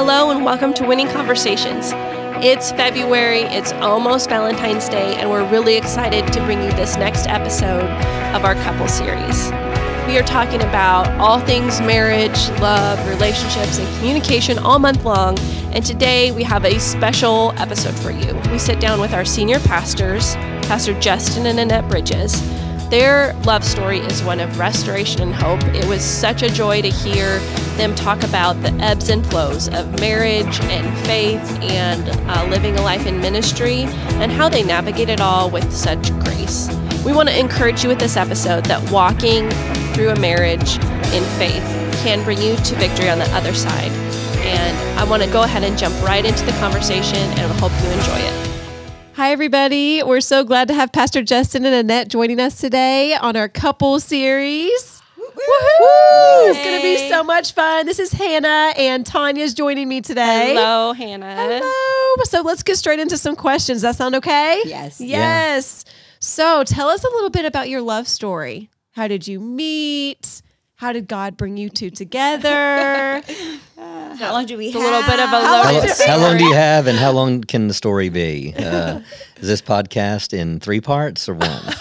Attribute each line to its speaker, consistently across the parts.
Speaker 1: Hello and welcome to Winning Conversations. It's February, it's almost Valentine's Day, and we're really excited to bring you this next episode of our couple series. We are talking about all things marriage, love, relationships, and communication all month long. And today we have a special episode for you. We sit down with our senior pastors, Pastor Justin and Annette Bridges. Their love story is one of restoration and hope. It was such a joy to hear them talk about the ebbs and flows of marriage and faith and uh, living a life in ministry and how they navigate it all with such grace. We want to encourage you with this episode that walking through a marriage in faith can bring you to victory on the other side. And I want to go ahead and jump right into the conversation and hope you enjoy it. Hi, everybody. We're so glad to have Pastor Justin and Annette joining us today on our couple series. Woohoo! It's going to be so much fun. This is Hannah, and Tanya's joining me today.
Speaker 2: Hello, Hannah.
Speaker 1: Hello. So let's get straight into some questions. That sound okay?
Speaker 3: Yes.
Speaker 1: Yes. So tell us a little bit about your love story. How did you meet? How did God bring you two together?
Speaker 3: How long do we
Speaker 1: It's a
Speaker 3: have?
Speaker 1: little bit of a
Speaker 3: How long
Speaker 4: How,
Speaker 3: do
Speaker 4: how long do you have, and how long can the story be? Uh, is this podcast in three parts or one?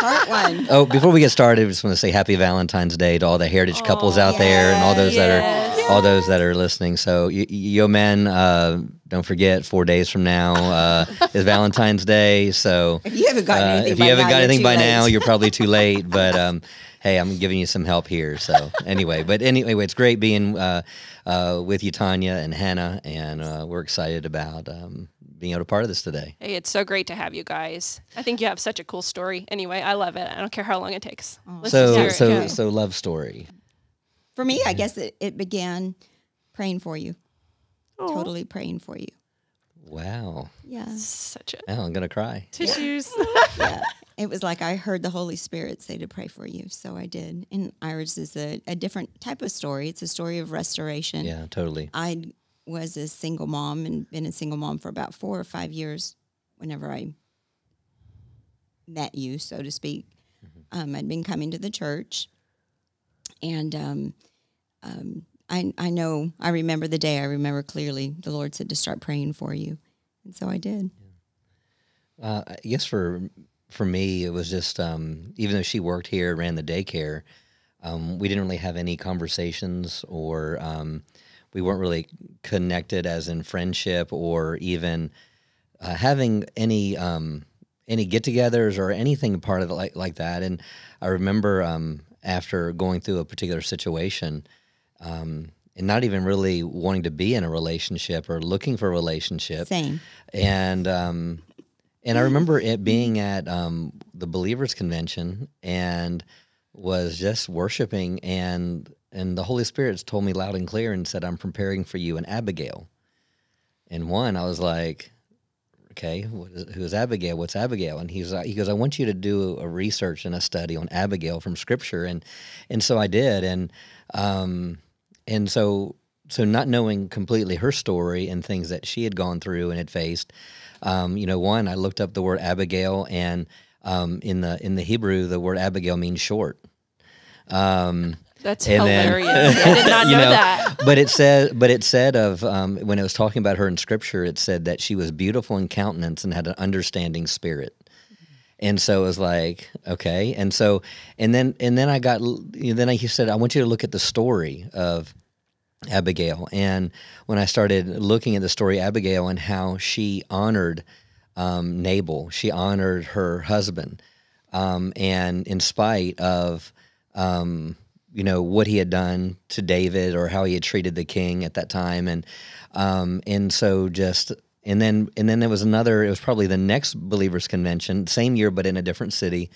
Speaker 3: Part one.
Speaker 4: oh, before we get started, I just want to say Happy Valentine's Day to all the heritage couples out there, and all those that are all those that are listening. So, y- y- yo, men, uh, don't forget, four days from now uh, is Valentine's Day. So,
Speaker 3: If you haven't gotten
Speaker 4: uh,
Speaker 3: anything
Speaker 4: if
Speaker 3: by
Speaker 4: you haven't
Speaker 3: now,
Speaker 4: got anything by now, you're probably too late. But um, hey, I'm giving you some help here. So anyway, but anyway, it's great being uh, uh, with you, Tanya and Hannah, and uh, we're excited about um, being able to part of this today.
Speaker 2: Hey, it's so great to have you guys. I think you have such a cool story. Anyway, I love it. I don't care how long it takes. Let's just
Speaker 4: So
Speaker 2: hear it
Speaker 4: so
Speaker 2: go.
Speaker 4: so love story.
Speaker 3: For me, I guess it, it began praying for you.
Speaker 1: Aw.
Speaker 3: Totally praying for you.
Speaker 4: Wow.
Speaker 3: Yeah.
Speaker 2: such a
Speaker 4: Now I'm gonna cry.
Speaker 1: Tissues.
Speaker 3: yeah. It was like I heard the Holy Spirit say to pray for you. So I did. And ours is a, a different type of story. It's a story of restoration.
Speaker 4: Yeah, totally.
Speaker 3: I was a single mom and been a single mom for about four or five years whenever I met you, so to speak. Um, I'd been coming to the church. And um, um, I, I know, I remember the day, I remember clearly the Lord said to start praying for you. And so I did.
Speaker 4: Uh, I guess for for me, it was just um, even though she worked here, ran the daycare, um, we didn't really have any conversations, or um, we weren't really connected as in friendship, or even uh, having any um, any get-togethers or anything part of it like like that. And I remember um, after going through a particular situation. Um, and not even really wanting to be in a relationship or looking for a relationship
Speaker 3: Same.
Speaker 4: and um, and I remember it being at um, the Believers Convention and was just worshiping and and the Holy Spirit told me loud and clear and said, "I'm preparing for you an Abigail." And one, I was like, "Okay, what is, who is Abigail? What's Abigail?" And he's like, he goes, "I want you to do a research and a study on Abigail from Scripture." And and so I did, and um, and so so not knowing completely her story and things that she had gone through and had faced um, you know one i looked up the word abigail and um, in the in the hebrew the word abigail means short um,
Speaker 2: That's
Speaker 4: and then-
Speaker 2: hilarious. I did not know,
Speaker 4: know,
Speaker 2: that.
Speaker 4: but it said but it said of um, when it was talking about her in scripture it said that she was beautiful in countenance and had an understanding spirit and so it was like okay and so and then and then i got you know, then I, he said i want you to look at the story of abigail and when i started looking at the story abigail and how she honored um, nabal she honored her husband um, and in spite of um, you know what he had done to David or how he had treated the king at that time, and um, and so just and then and then there was another. It was probably the next believers convention, same year but in a different city.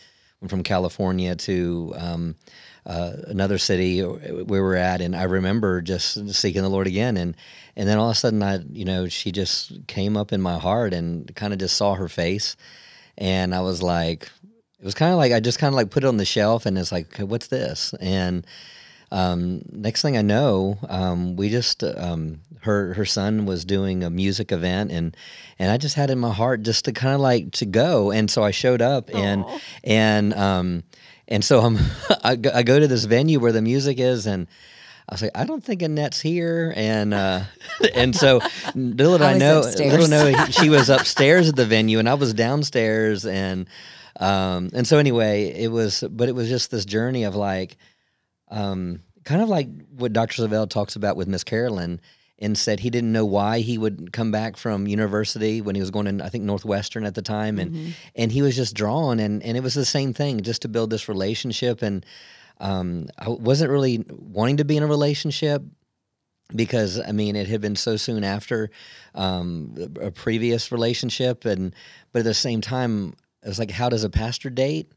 Speaker 4: From California to um, uh, another city where we're at, and I remember just seeking the Lord again, and and then all of a sudden I you know she just came up in my heart and kind of just saw her face, and I was like, it was kind of like I just kind of like put it on the shelf, and it's like, okay, what's this? And um, next thing I know, um, we just um, her her son was doing a music event, and and I just had in my heart just to kind of like to go, and so I showed up, and and um, and so I'm I, go- I go to this venue where the music is, and I was like, I don't think Annette's here, and uh, and so little did
Speaker 3: I
Speaker 4: I, know,
Speaker 3: upstairs.
Speaker 4: little know she was upstairs at the venue, and I was downstairs, and um, and so anyway, it was, but it was just this journey of like, um, kind of like what Dr. Savelle talks about with Miss Carolyn, and said he didn't know why he would come back from university when he was going in, I think Northwestern at the time, and and he was just drawn, and and it was the same thing, just to build this relationship, and um, I wasn't really wanting to be in a relationship because I mean it had been so soon after um, a a previous relationship, and but at the same time, it was like, how does a pastor date?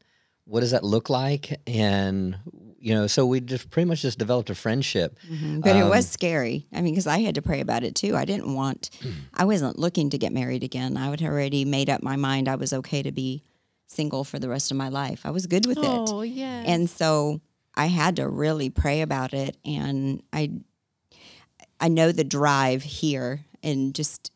Speaker 4: What does that look like? And you know, so we just pretty much just developed a friendship.
Speaker 3: Mhm. But it
Speaker 4: Um,
Speaker 3: was scary. I mean, because I had to pray about it too. I didn't want, I wasn't looking to get married again. I had already made up my mind I was okay to be single for the rest of my life. I was good with it.
Speaker 1: Oh yeah.
Speaker 3: And so I had to really pray about it. And I, I know the drive here and just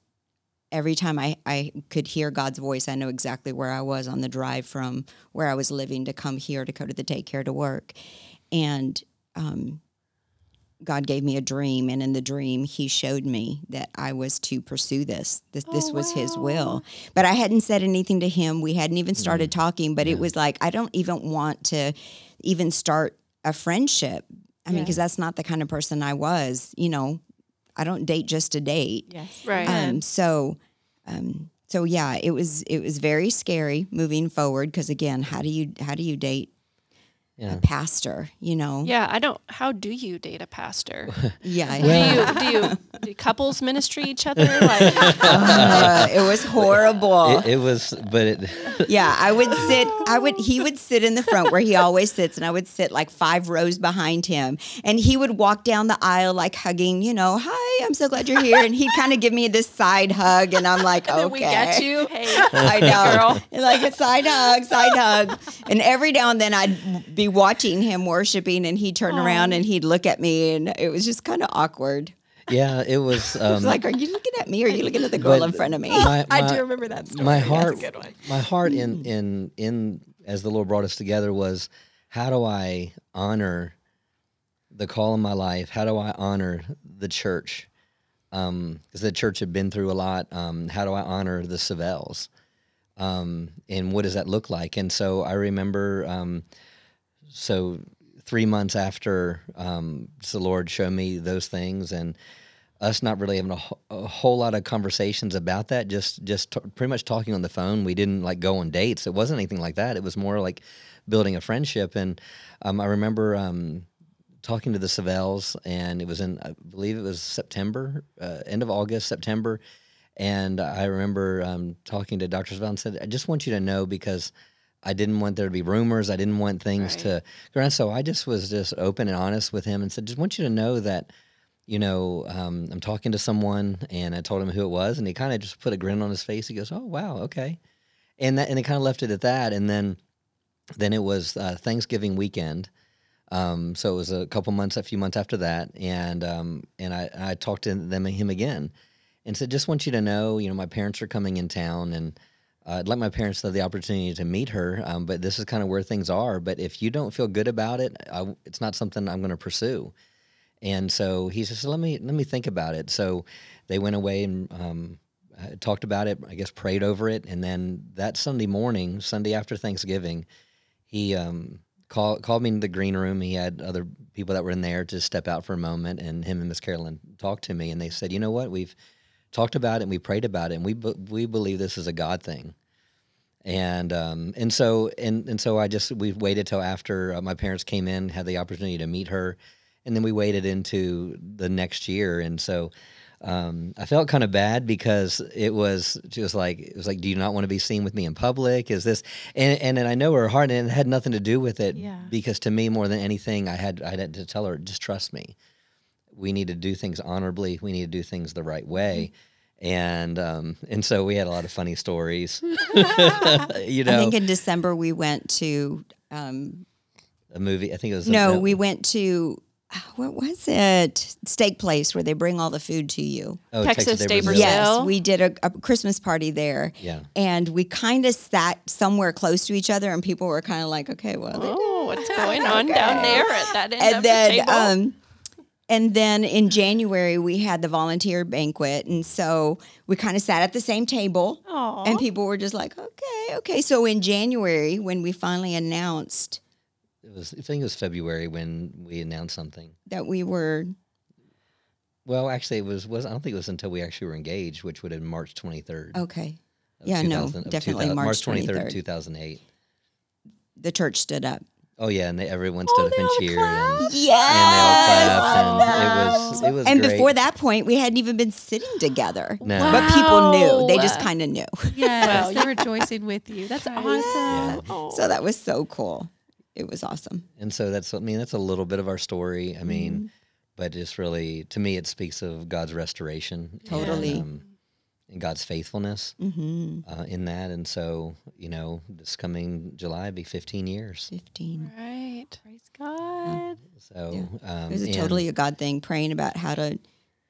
Speaker 3: every time I, I could hear God's voice, I know exactly where I was on the drive from where I was living to come here to go to the daycare to work. And um, God gave me a dream, and in the dream, He showed me that I was to pursue this. This, this
Speaker 1: Oh,
Speaker 3: was His will. But I hadn't said anything to Him. We hadn't even started talking. But it was like I don't even want to even start a friendship. I mean, because that's not the kind of person I was. You know, I don't date just to date.
Speaker 1: yes.
Speaker 5: Right.
Speaker 3: Um, so, um, so yeah, it was it was very scary moving forward because again, how do you how do you date
Speaker 4: Yeah.
Speaker 3: a pastor? You know,
Speaker 1: Yeah, I don't. How do you date a pastor?
Speaker 3: yeah.
Speaker 1: do you do you do couples ministry each other? Like,
Speaker 3: Uh, it was horrible.
Speaker 4: It, it was, but it,
Speaker 3: yeah, I would sit. I would. He would sit in the front where he always sits, and I would sit like five rows behind him. And he would walk down the aisle like hugging. You know, hi, I'm so glad you're here. And he'd kind of give me this side hug, and I'm like, okay,
Speaker 1: we get you. Hey,
Speaker 3: I know.
Speaker 1: girl.
Speaker 3: Like a side hug, side hug. And every now and then I'd be watching him worshiping and he'd turn around and he'd look at me and it was just kind of awkward.
Speaker 4: yeah, it was.
Speaker 3: It was
Speaker 4: Um,
Speaker 3: like, are you looking at me or are you looking at the girl in front of me?
Speaker 4: my,
Speaker 1: I do remember that story.
Speaker 4: my
Speaker 1: That's
Speaker 4: heart
Speaker 1: a good one.
Speaker 4: my heart in in in as the lord brought us together was how do i honor the call in my life how do i honor the church um because the church had been through a lot um how do i honor the savelles um and what does that look like and so i remember um so three months after um the lord showed me those things and us not really having a, a whole lot of conversations about that just just t- pretty much talking on the phone. We didn't like go on dates. It wasn't anything like that. It was more like building a friendship. And um, i remember um, talking to the savelles and it was in i believe it was september uh, end of august september. And i remember um, talking to dr savelle and said i just want you to know because i didn't want there to be rumors i didn't want things
Speaker 1: Right.
Speaker 4: to go so i just was just open and honest with him and said just want you to know that you know, um, I'm talking to someone, and I told him who it was, and he kind of just put a grin on his face. He goes, "Oh, wow, okay," and that, and it kind of left it at that. And then, then it was uh, Thanksgiving weekend, um, so it was a couple months, a few months after that, and um, and I, I talked to them him again, and said, "Just want you to know, you know, my parents are coming in town, and uh, I'd like my parents have the opportunity to meet her, um, but this is kind of where things are. But if you don't feel good about it, I, it's not something I'm going to pursue." And so he says, "Let me let me think about it." So they went away and um, talked about it. I guess prayed over it, and then that Sunday morning, Sunday after Thanksgiving, he um, called called me in the green room. He had other people that were in there to step out for a moment, and him and Miss Carolyn talked to me, and they said, "You know what? We've talked about it, and we prayed about it, and we we believe this is a God thing." And um, and so and and so I just we waited till after uh, my parents came in, had the opportunity to meet her, and then we waited into the next year. And so um, I felt kind of bad because it was just like it was like, do you not want to be seen with me in public? Is this and and, and I know her heart, and it had nothing to do with it
Speaker 1: Yeah.
Speaker 4: because to me more than anything, I had I had to tell her just trust me. We need to do things honorably. We need to do things the right way. And um, and so we had a lot of funny stories. you know,
Speaker 3: I
Speaker 4: know,
Speaker 3: think in December we went to, um,
Speaker 4: a movie. I think it was
Speaker 3: no,
Speaker 4: a-
Speaker 3: we went to, what was it? Steak place where they bring all the food to you.
Speaker 4: oh,
Speaker 1: Texas
Speaker 4: de
Speaker 1: de
Speaker 4: Brazil.
Speaker 1: Brazil.
Speaker 3: Yes, we did a, a Christmas party there.
Speaker 4: Yeah.
Speaker 3: And we kind of sat somewhere close to each other, and people were kind of like, okay, well,
Speaker 1: Oh, what's going on down there at that end of
Speaker 3: and
Speaker 1: the
Speaker 3: then
Speaker 1: table?
Speaker 3: um and then in January we had the volunteer banquet, and so we kind of sat at the same table,
Speaker 1: Aw.
Speaker 3: and people were just like, "Okay, okay." So in January, when we finally announced
Speaker 4: It was. I think it was February when we announced something.
Speaker 3: that we were
Speaker 4: Well, actually, it was. Was I don't think it was until we actually were engaged, which would have been March twenty third.
Speaker 3: okay, yeah, no, definitely March
Speaker 4: twenty third,
Speaker 3: 23rd.
Speaker 4: two thousand eight.
Speaker 3: the church stood up.
Speaker 4: Oh yeah, and they, everyone stood up and cheered,
Speaker 1: clapped?
Speaker 4: and,
Speaker 3: Yes.
Speaker 4: and they all clapped, and it was it was
Speaker 3: And
Speaker 4: great.
Speaker 3: before that point, we hadn't even been sitting together.
Speaker 4: No.
Speaker 3: But people knew. They just kind of knew.
Speaker 2: Yes, they're rejoicing with you. That's awesome.
Speaker 3: So that was so cool. It was awesome.
Speaker 4: And so that's I mean that's a little bit of our story. I mean,
Speaker 3: Mm-hmm.
Speaker 4: but just really to me it speaks of God's restoration,
Speaker 3: Totally.
Speaker 4: and, um, and God's faithfulness
Speaker 3: Mm-hmm.
Speaker 4: uh, in that. And so you know, this coming July will be 15 years.
Speaker 3: 15.
Speaker 1: Right.
Speaker 2: Praise God.
Speaker 4: So um,
Speaker 3: It was a totally a God thing, praying about how to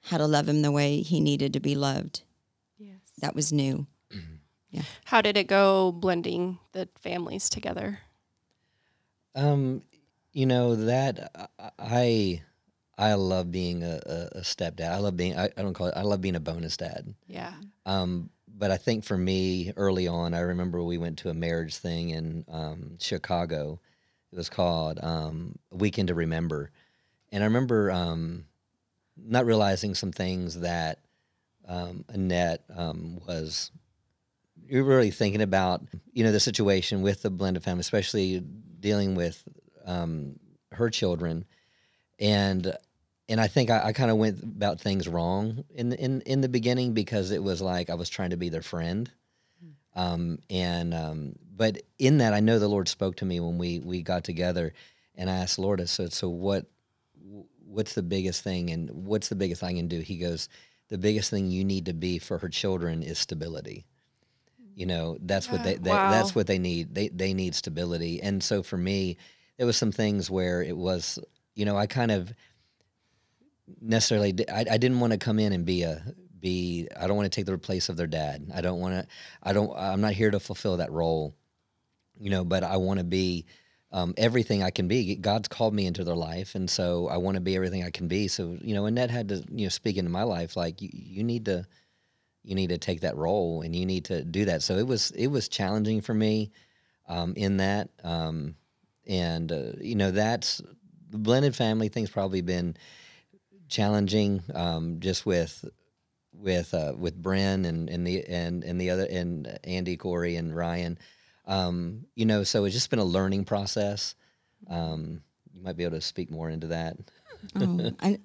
Speaker 3: how to love him the way he needed to be loved.
Speaker 2: Yes.
Speaker 3: That was new. Yeah.
Speaker 1: How did it go blending the families together?
Speaker 4: Um, you know that I- I love being a, a, a stepdad. I love being I, I don't call it I love being a bonus dad.
Speaker 1: Yeah.
Speaker 4: Um, but I think for me, early on, I remember we went to a marriage thing in um, Chicago. It was called um, Weekend to Remember, and I remember um, not realizing some things that um, Annette um, was you're really thinking about, you know, the situation with the blended family, especially dealing with um, her children, and and I think I, I kind of went about things wrong in the, in in the beginning because it was like I was trying to be their friend, um, and um, but in that I know the Lord spoke to me when we we got together, and I asked Lord, I said, so what what's the biggest thing and what's the biggest thing I can do? He goes, the biggest thing you need to be for her children is stability. You know, that's what they, they
Speaker 1: Wow.
Speaker 4: that's what they need. They they need stability. And so for me, there was some things where it was, you know, I kind of necessarily I, I didn't want to come in and be a be I don't want to take the place of their dad. I don't want to I don't I'm not here to fulfill that role. You know, but I want to be um, everything I can be. God's called me into their life, and so I want to be everything I can be. So you know, Annette had to you know speak into my life like you, you need to you need to take that role and you need to do that. So it was it was challenging for me um, in that, um, and uh, you know that's the blended family thing's probably been challenging um, just with with uh, with Bryn and and the and and the other and Andy, Corey, and Ryan. Um, you know, so it's just been a learning process. Um, you might be able to speak more into that.
Speaker 3: Oh, I,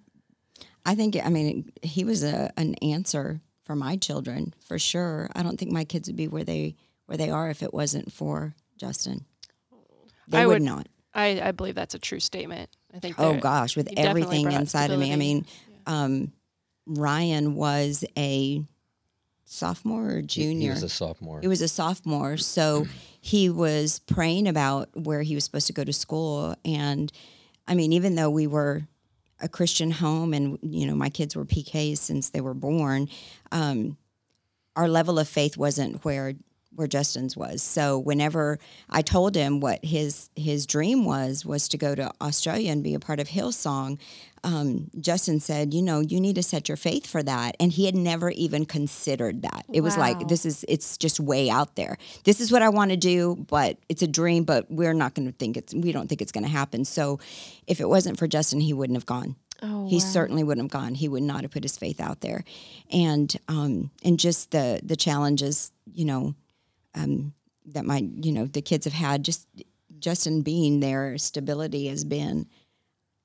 Speaker 3: I think, I mean, he was a, an answer for my children for sure. I don't think my kids would be where they where they are if it wasn't for Justin. They
Speaker 1: I
Speaker 3: would,
Speaker 1: would-
Speaker 3: not.
Speaker 1: I, I believe that's a true statement. I think.
Speaker 3: Oh gosh, with everything
Speaker 1: brought
Speaker 3: inside of me. I
Speaker 1: stability.
Speaker 3: mean, um, Ryan was a sophomore or junior.
Speaker 4: He, was a sophomore.
Speaker 3: He was a sophomore, so he was praying about where he was supposed to go to school. And I mean, even though we were a Christian home, and you know, my kids were PKs since they were born, um, our level of faith wasn't where where Justin's was. So whenever I told him what his his dream was was to go to Australia and be a part of Hillsong, um, Justin said, "You know, you need to set your faith for that." And he had never even considered that. It was like this is it's just way out there. This is what I want to do, but it's a dream. But we're not going to think it's we don't think it's going to happen. So if it wasn't for Justin, he wouldn't have gone
Speaker 2: Oh,
Speaker 3: he
Speaker 2: wow.
Speaker 3: certainly wouldn't have gone. He would not have put his faith out there, and um, and just the the challenges, you know, um, that my you know the kids have had. Just Justin being there, stability has been.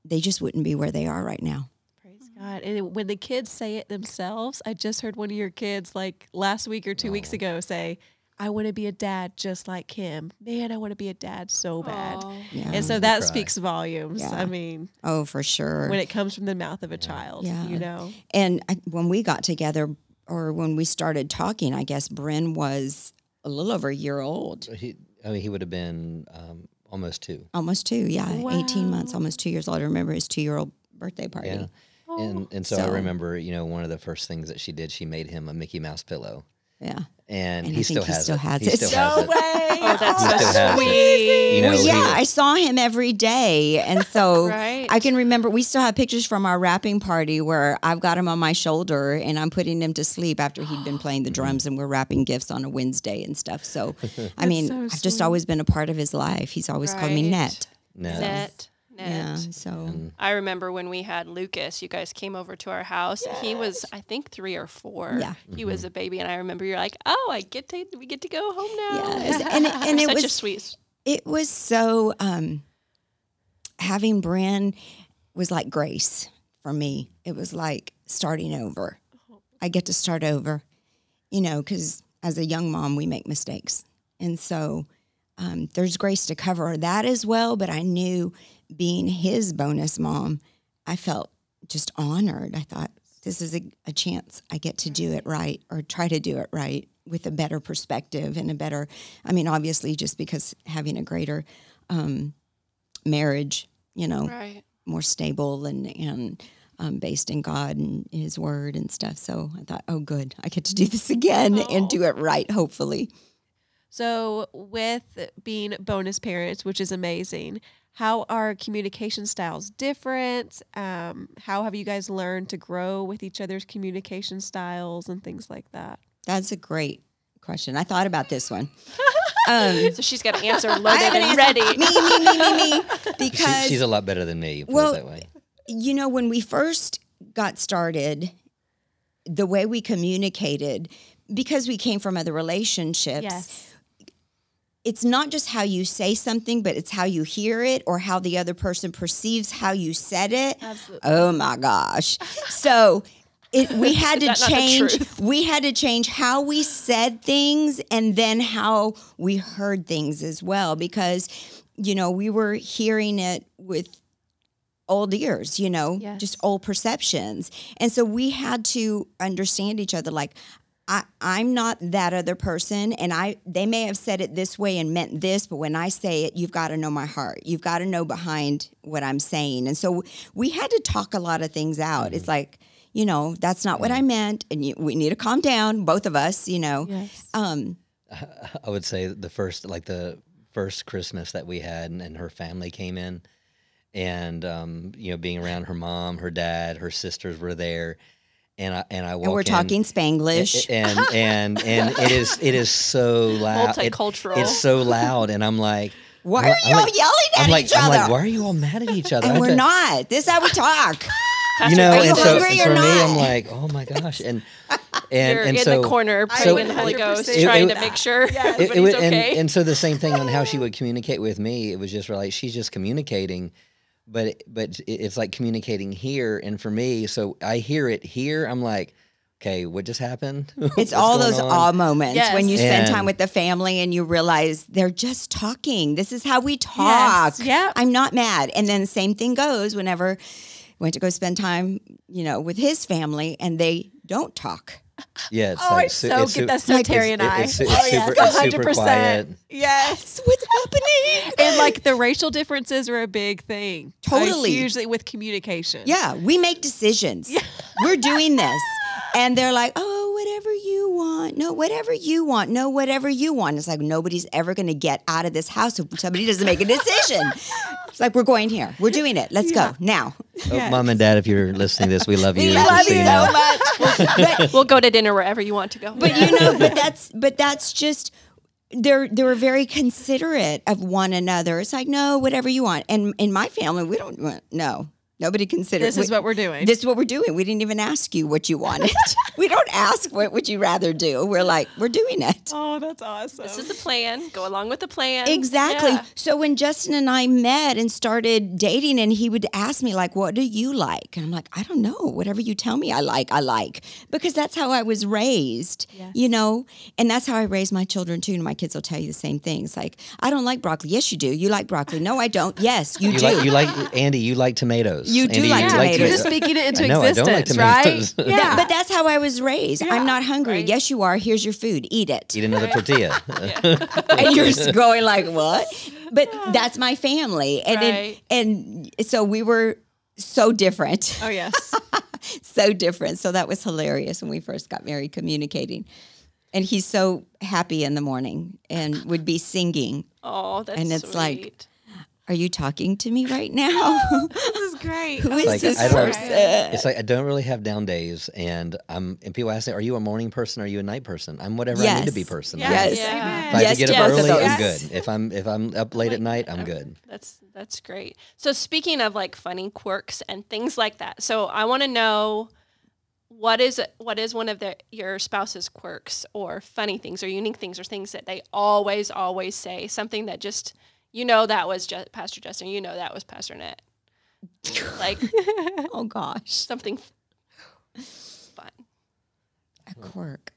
Speaker 3: They just wouldn't be where they are right now.
Speaker 2: Praise God. And when the kids say it themselves, I just heard one of your kids like last week or two weeks ago say, I want to be a dad just like him. Man, I want to be a dad so bad.
Speaker 3: Yeah.
Speaker 2: And so that
Speaker 4: Cry.
Speaker 2: speaks volumes.
Speaker 3: Yeah.
Speaker 2: I mean,
Speaker 3: oh, for sure.
Speaker 2: when it comes from the mouth of a child,
Speaker 3: Yeah.
Speaker 2: you know.
Speaker 3: and I, when we got together, or when we started talking, I guess Bryn was a little over a year old.
Speaker 4: he, I mean, he would have been um, almost two.
Speaker 3: Almost two, yeah, 18 months, almost two years old. I remember his two year old birthday party.
Speaker 4: Yeah. And and so, I remember, you know, one of the first things that she did, she made him a Mickey Mouse pillow.
Speaker 3: Yeah.
Speaker 4: and,
Speaker 3: And I
Speaker 4: he
Speaker 3: think
Speaker 4: still
Speaker 3: he
Speaker 4: has
Speaker 3: still
Speaker 4: it.
Speaker 3: has
Speaker 4: he
Speaker 3: it.
Speaker 4: Still
Speaker 3: So
Speaker 4: has it.
Speaker 1: Oh, that's
Speaker 4: He
Speaker 1: so
Speaker 4: still has it.
Speaker 1: sweet.
Speaker 4: You know,
Speaker 3: well,
Speaker 4: he-
Speaker 3: yeah, I saw him every day, and so
Speaker 1: Right.
Speaker 3: I can remember. We still have pictures from our wrapping party where I've got him on my shoulder and I'm putting him to sleep after he'd been playing the drums, and we're wrapping gifts on a Wednesday and stuff. So, I mean,
Speaker 2: so
Speaker 3: I've just always been a part of his life. He's always called me
Speaker 1: Right.
Speaker 3: Net.
Speaker 1: Net. Net.
Speaker 3: Yeah. So
Speaker 1: I remember when we had Lucas, you guys came over to our house. He was, I think, three or four.
Speaker 3: Yeah.
Speaker 1: He was a baby, and I remember you're like, "Oh, I get to, we get to go home now."
Speaker 3: Yes, and it- and it
Speaker 1: such a
Speaker 3: was-
Speaker 1: sweet.
Speaker 3: it was so um having Bryn was like grace for me. It was like starting over. I get to start over, you know, because as a young mom, we make mistakes. And so um, there's grace to cover that as well. But I knew being his bonus mom, I felt just honored. I thought, this is a, a chance I get to do it right or try to do it right with a better perspective and a better, I mean, obviously, just because having a greater um, marriage, you know,
Speaker 1: Right.
Speaker 3: more stable and, and, um, based in God and His Word and stuff. So I thought, oh, good, I get to do this again and do it right, hopefully.
Speaker 2: So, with being bonus parents, which is amazing, how are communication styles different? Um, how have you guys learned to grow with each other's communication styles and things like that?
Speaker 3: That's a great question. I thought about this one. Um,
Speaker 1: So she's got an answer
Speaker 3: I
Speaker 1: loaded
Speaker 3: have an
Speaker 1: and
Speaker 3: answer.
Speaker 1: ready.
Speaker 3: Me, me, me, me, me.
Speaker 4: She,
Speaker 3: Because
Speaker 4: she's a lot better than me. Put
Speaker 3: Well,
Speaker 4: it that way.
Speaker 3: you know, when we first got started, the way we communicated, because we came from other relationships, it's not just how you say something, but it's how you hear it or how the other person perceives how you said it.
Speaker 2: Absolutely.
Speaker 3: Oh my gosh. So it, we had to
Speaker 1: that not the
Speaker 3: change we had to change how we said things and then how we heard things as well because you know we were hearing it with old ears you know
Speaker 2: Yes.
Speaker 3: just old perceptions and so we had to understand each other like I, I'm not that other person, and I they may have said it this way and meant this, but when I say it, you've got to know my heart. You've got to know behind what I'm saying, and so we had to talk a lot of things out. It's like, you know, that's not what I meant, and you, we need to calm down, both of us. You know,
Speaker 2: Yes.
Speaker 3: um,
Speaker 4: I would say the first, like the first Christmas that we had, and, and her family came in, and um, you know, being around her mom, her dad, her sisters were there, and I and I walk
Speaker 3: and we're
Speaker 4: in,
Speaker 3: talking Spanglish.
Speaker 4: and and and it is it is so loud. It-
Speaker 1: Multicultural.
Speaker 4: it's so loud, and I'm like,
Speaker 3: why are y'all
Speaker 4: I'm like-
Speaker 3: yelling at
Speaker 4: I'm like,
Speaker 3: each
Speaker 4: I'm
Speaker 3: other?
Speaker 4: like, why are you all mad at each other?
Speaker 3: and
Speaker 4: I
Speaker 3: we're
Speaker 4: just-
Speaker 3: not. This is how we talk.
Speaker 4: You know,
Speaker 3: Are you
Speaker 4: and so,
Speaker 3: hungry
Speaker 4: and
Speaker 3: or
Speaker 4: for me,
Speaker 3: not?
Speaker 4: I'm like, oh my gosh, and and
Speaker 1: You're
Speaker 4: and
Speaker 1: in
Speaker 4: so
Speaker 1: the corner
Speaker 2: I
Speaker 1: praying
Speaker 2: would
Speaker 1: the Holy Ghost,
Speaker 2: 100%
Speaker 1: trying
Speaker 4: It-
Speaker 1: to make sure
Speaker 4: it- it
Speaker 1: everybody's
Speaker 4: was- and,
Speaker 1: okay.
Speaker 4: and so the same thing on how she would communicate with me, it was just like she's just communicating, but but it's like communicating here, and for me, so I hear it here, I'm like, okay, what just happened?
Speaker 3: It's all those
Speaker 4: on?
Speaker 3: awe moments when you spend
Speaker 4: And-
Speaker 3: time with the family and you realize they're just talking. This is how we talk.
Speaker 2: Yep.
Speaker 3: I'm not mad. And then same thing goes whenever went to go spend time, you know, with his family and they don't talk.
Speaker 4: Yeah, it's
Speaker 2: Oh,
Speaker 4: like
Speaker 2: I so
Speaker 4: it's
Speaker 2: get that so
Speaker 4: it's-
Speaker 2: Terry and I.
Speaker 4: It's, it's,
Speaker 2: Oh, yeah.
Speaker 4: super, it's super
Speaker 2: 100%.
Speaker 4: quiet.
Speaker 2: Yes.
Speaker 3: What's happening?
Speaker 2: And like the racial differences are a big thing.
Speaker 3: Totally.
Speaker 2: usually with communication.
Speaker 3: Yeah, we make decisions. Yeah. We're doing this. And they're like, oh, whatever you want. No, whatever you want. No, whatever you want. It's like nobody's ever going to get out of this house if somebody doesn't make a decision. it's like, we're going here. We're doing it. Let's go now.
Speaker 4: Oh, Mom and Dad, if you're listening to this, we love you.
Speaker 3: We love you
Speaker 4: you
Speaker 3: so
Speaker 4: know.
Speaker 3: much. But
Speaker 1: we'll go to dinner wherever you want to go.
Speaker 3: but you know, but that's but that's just they're they were very considerate of one another. It's like no, whatever you want. And in my family, we don't want no. Nobody considers
Speaker 2: This is what we're doing.
Speaker 3: This is what we're doing. We didn't even ask you what you wanted. we don't ask what would you rather do. We're like we're doing it.
Speaker 2: oh, that's awesome.
Speaker 1: this is the plan. Go along with the plan.
Speaker 3: Exactly.
Speaker 1: Yeah.
Speaker 3: So when Justin and I met and started dating, and he would ask me like, "What do you like?" and I'm like, "I don't know. Whatever you tell me, I like. I like." Because that's how I was raised.
Speaker 2: Yeah.
Speaker 3: You know, and that's how I raise my children too. And my kids will tell you the same things. Like, "I don't like broccoli." Yes, you do. You like broccoli? No, I don't. Yes, you,
Speaker 4: You
Speaker 3: do.
Speaker 4: like, you like Andy. You like tomatoes.
Speaker 3: You do
Speaker 4: Andy,
Speaker 3: like
Speaker 2: yeah,
Speaker 3: tomatoes.
Speaker 2: You're just speaking it into
Speaker 4: I know, I don't
Speaker 2: existence,
Speaker 4: like
Speaker 2: right? Yeah.
Speaker 3: That- but that's how I was raised.
Speaker 2: Yeah.
Speaker 3: I'm not hungry.
Speaker 1: Right.
Speaker 3: Yes, you are. Here's your food. Eat it.
Speaker 4: Eat another tortilla.
Speaker 3: and you're just going like, what? But that's my family, and it- and so we were so different,
Speaker 2: oh yes.
Speaker 3: so different. So that was hilarious when we first got married, communicating. and he's so happy in the morning and oh, would be singing.
Speaker 5: Oh, that's
Speaker 3: And it's like-
Speaker 5: sweet.
Speaker 3: Are you talking to me right now?
Speaker 2: This is great.
Speaker 3: Who is
Speaker 4: Like,
Speaker 3: this
Speaker 4: I
Speaker 3: person?
Speaker 4: It's like I don't really have down days, and I'm and people ask me, "Are you a morning person? Or are you a night person?" I'm whatever I need to be
Speaker 3: Yes.
Speaker 4: person.
Speaker 3: Yes.
Speaker 4: If
Speaker 5: Yeah.
Speaker 4: I
Speaker 3: Yes
Speaker 4: have to get
Speaker 3: to
Speaker 4: up
Speaker 3: both of
Speaker 4: early,
Speaker 3: those.
Speaker 4: I'm good. If I'm if I'm up late at night, I'm good.
Speaker 5: That's that's great. So speaking of like funny quirks and things like that, so I want to know what is what is one of the your spouse's quirks or funny things or unique things or things that they always always say something that just you know that was just Pastor Justin, you know that was Pastor Net, like
Speaker 3: oh gosh,
Speaker 5: something fun,
Speaker 3: a quirk.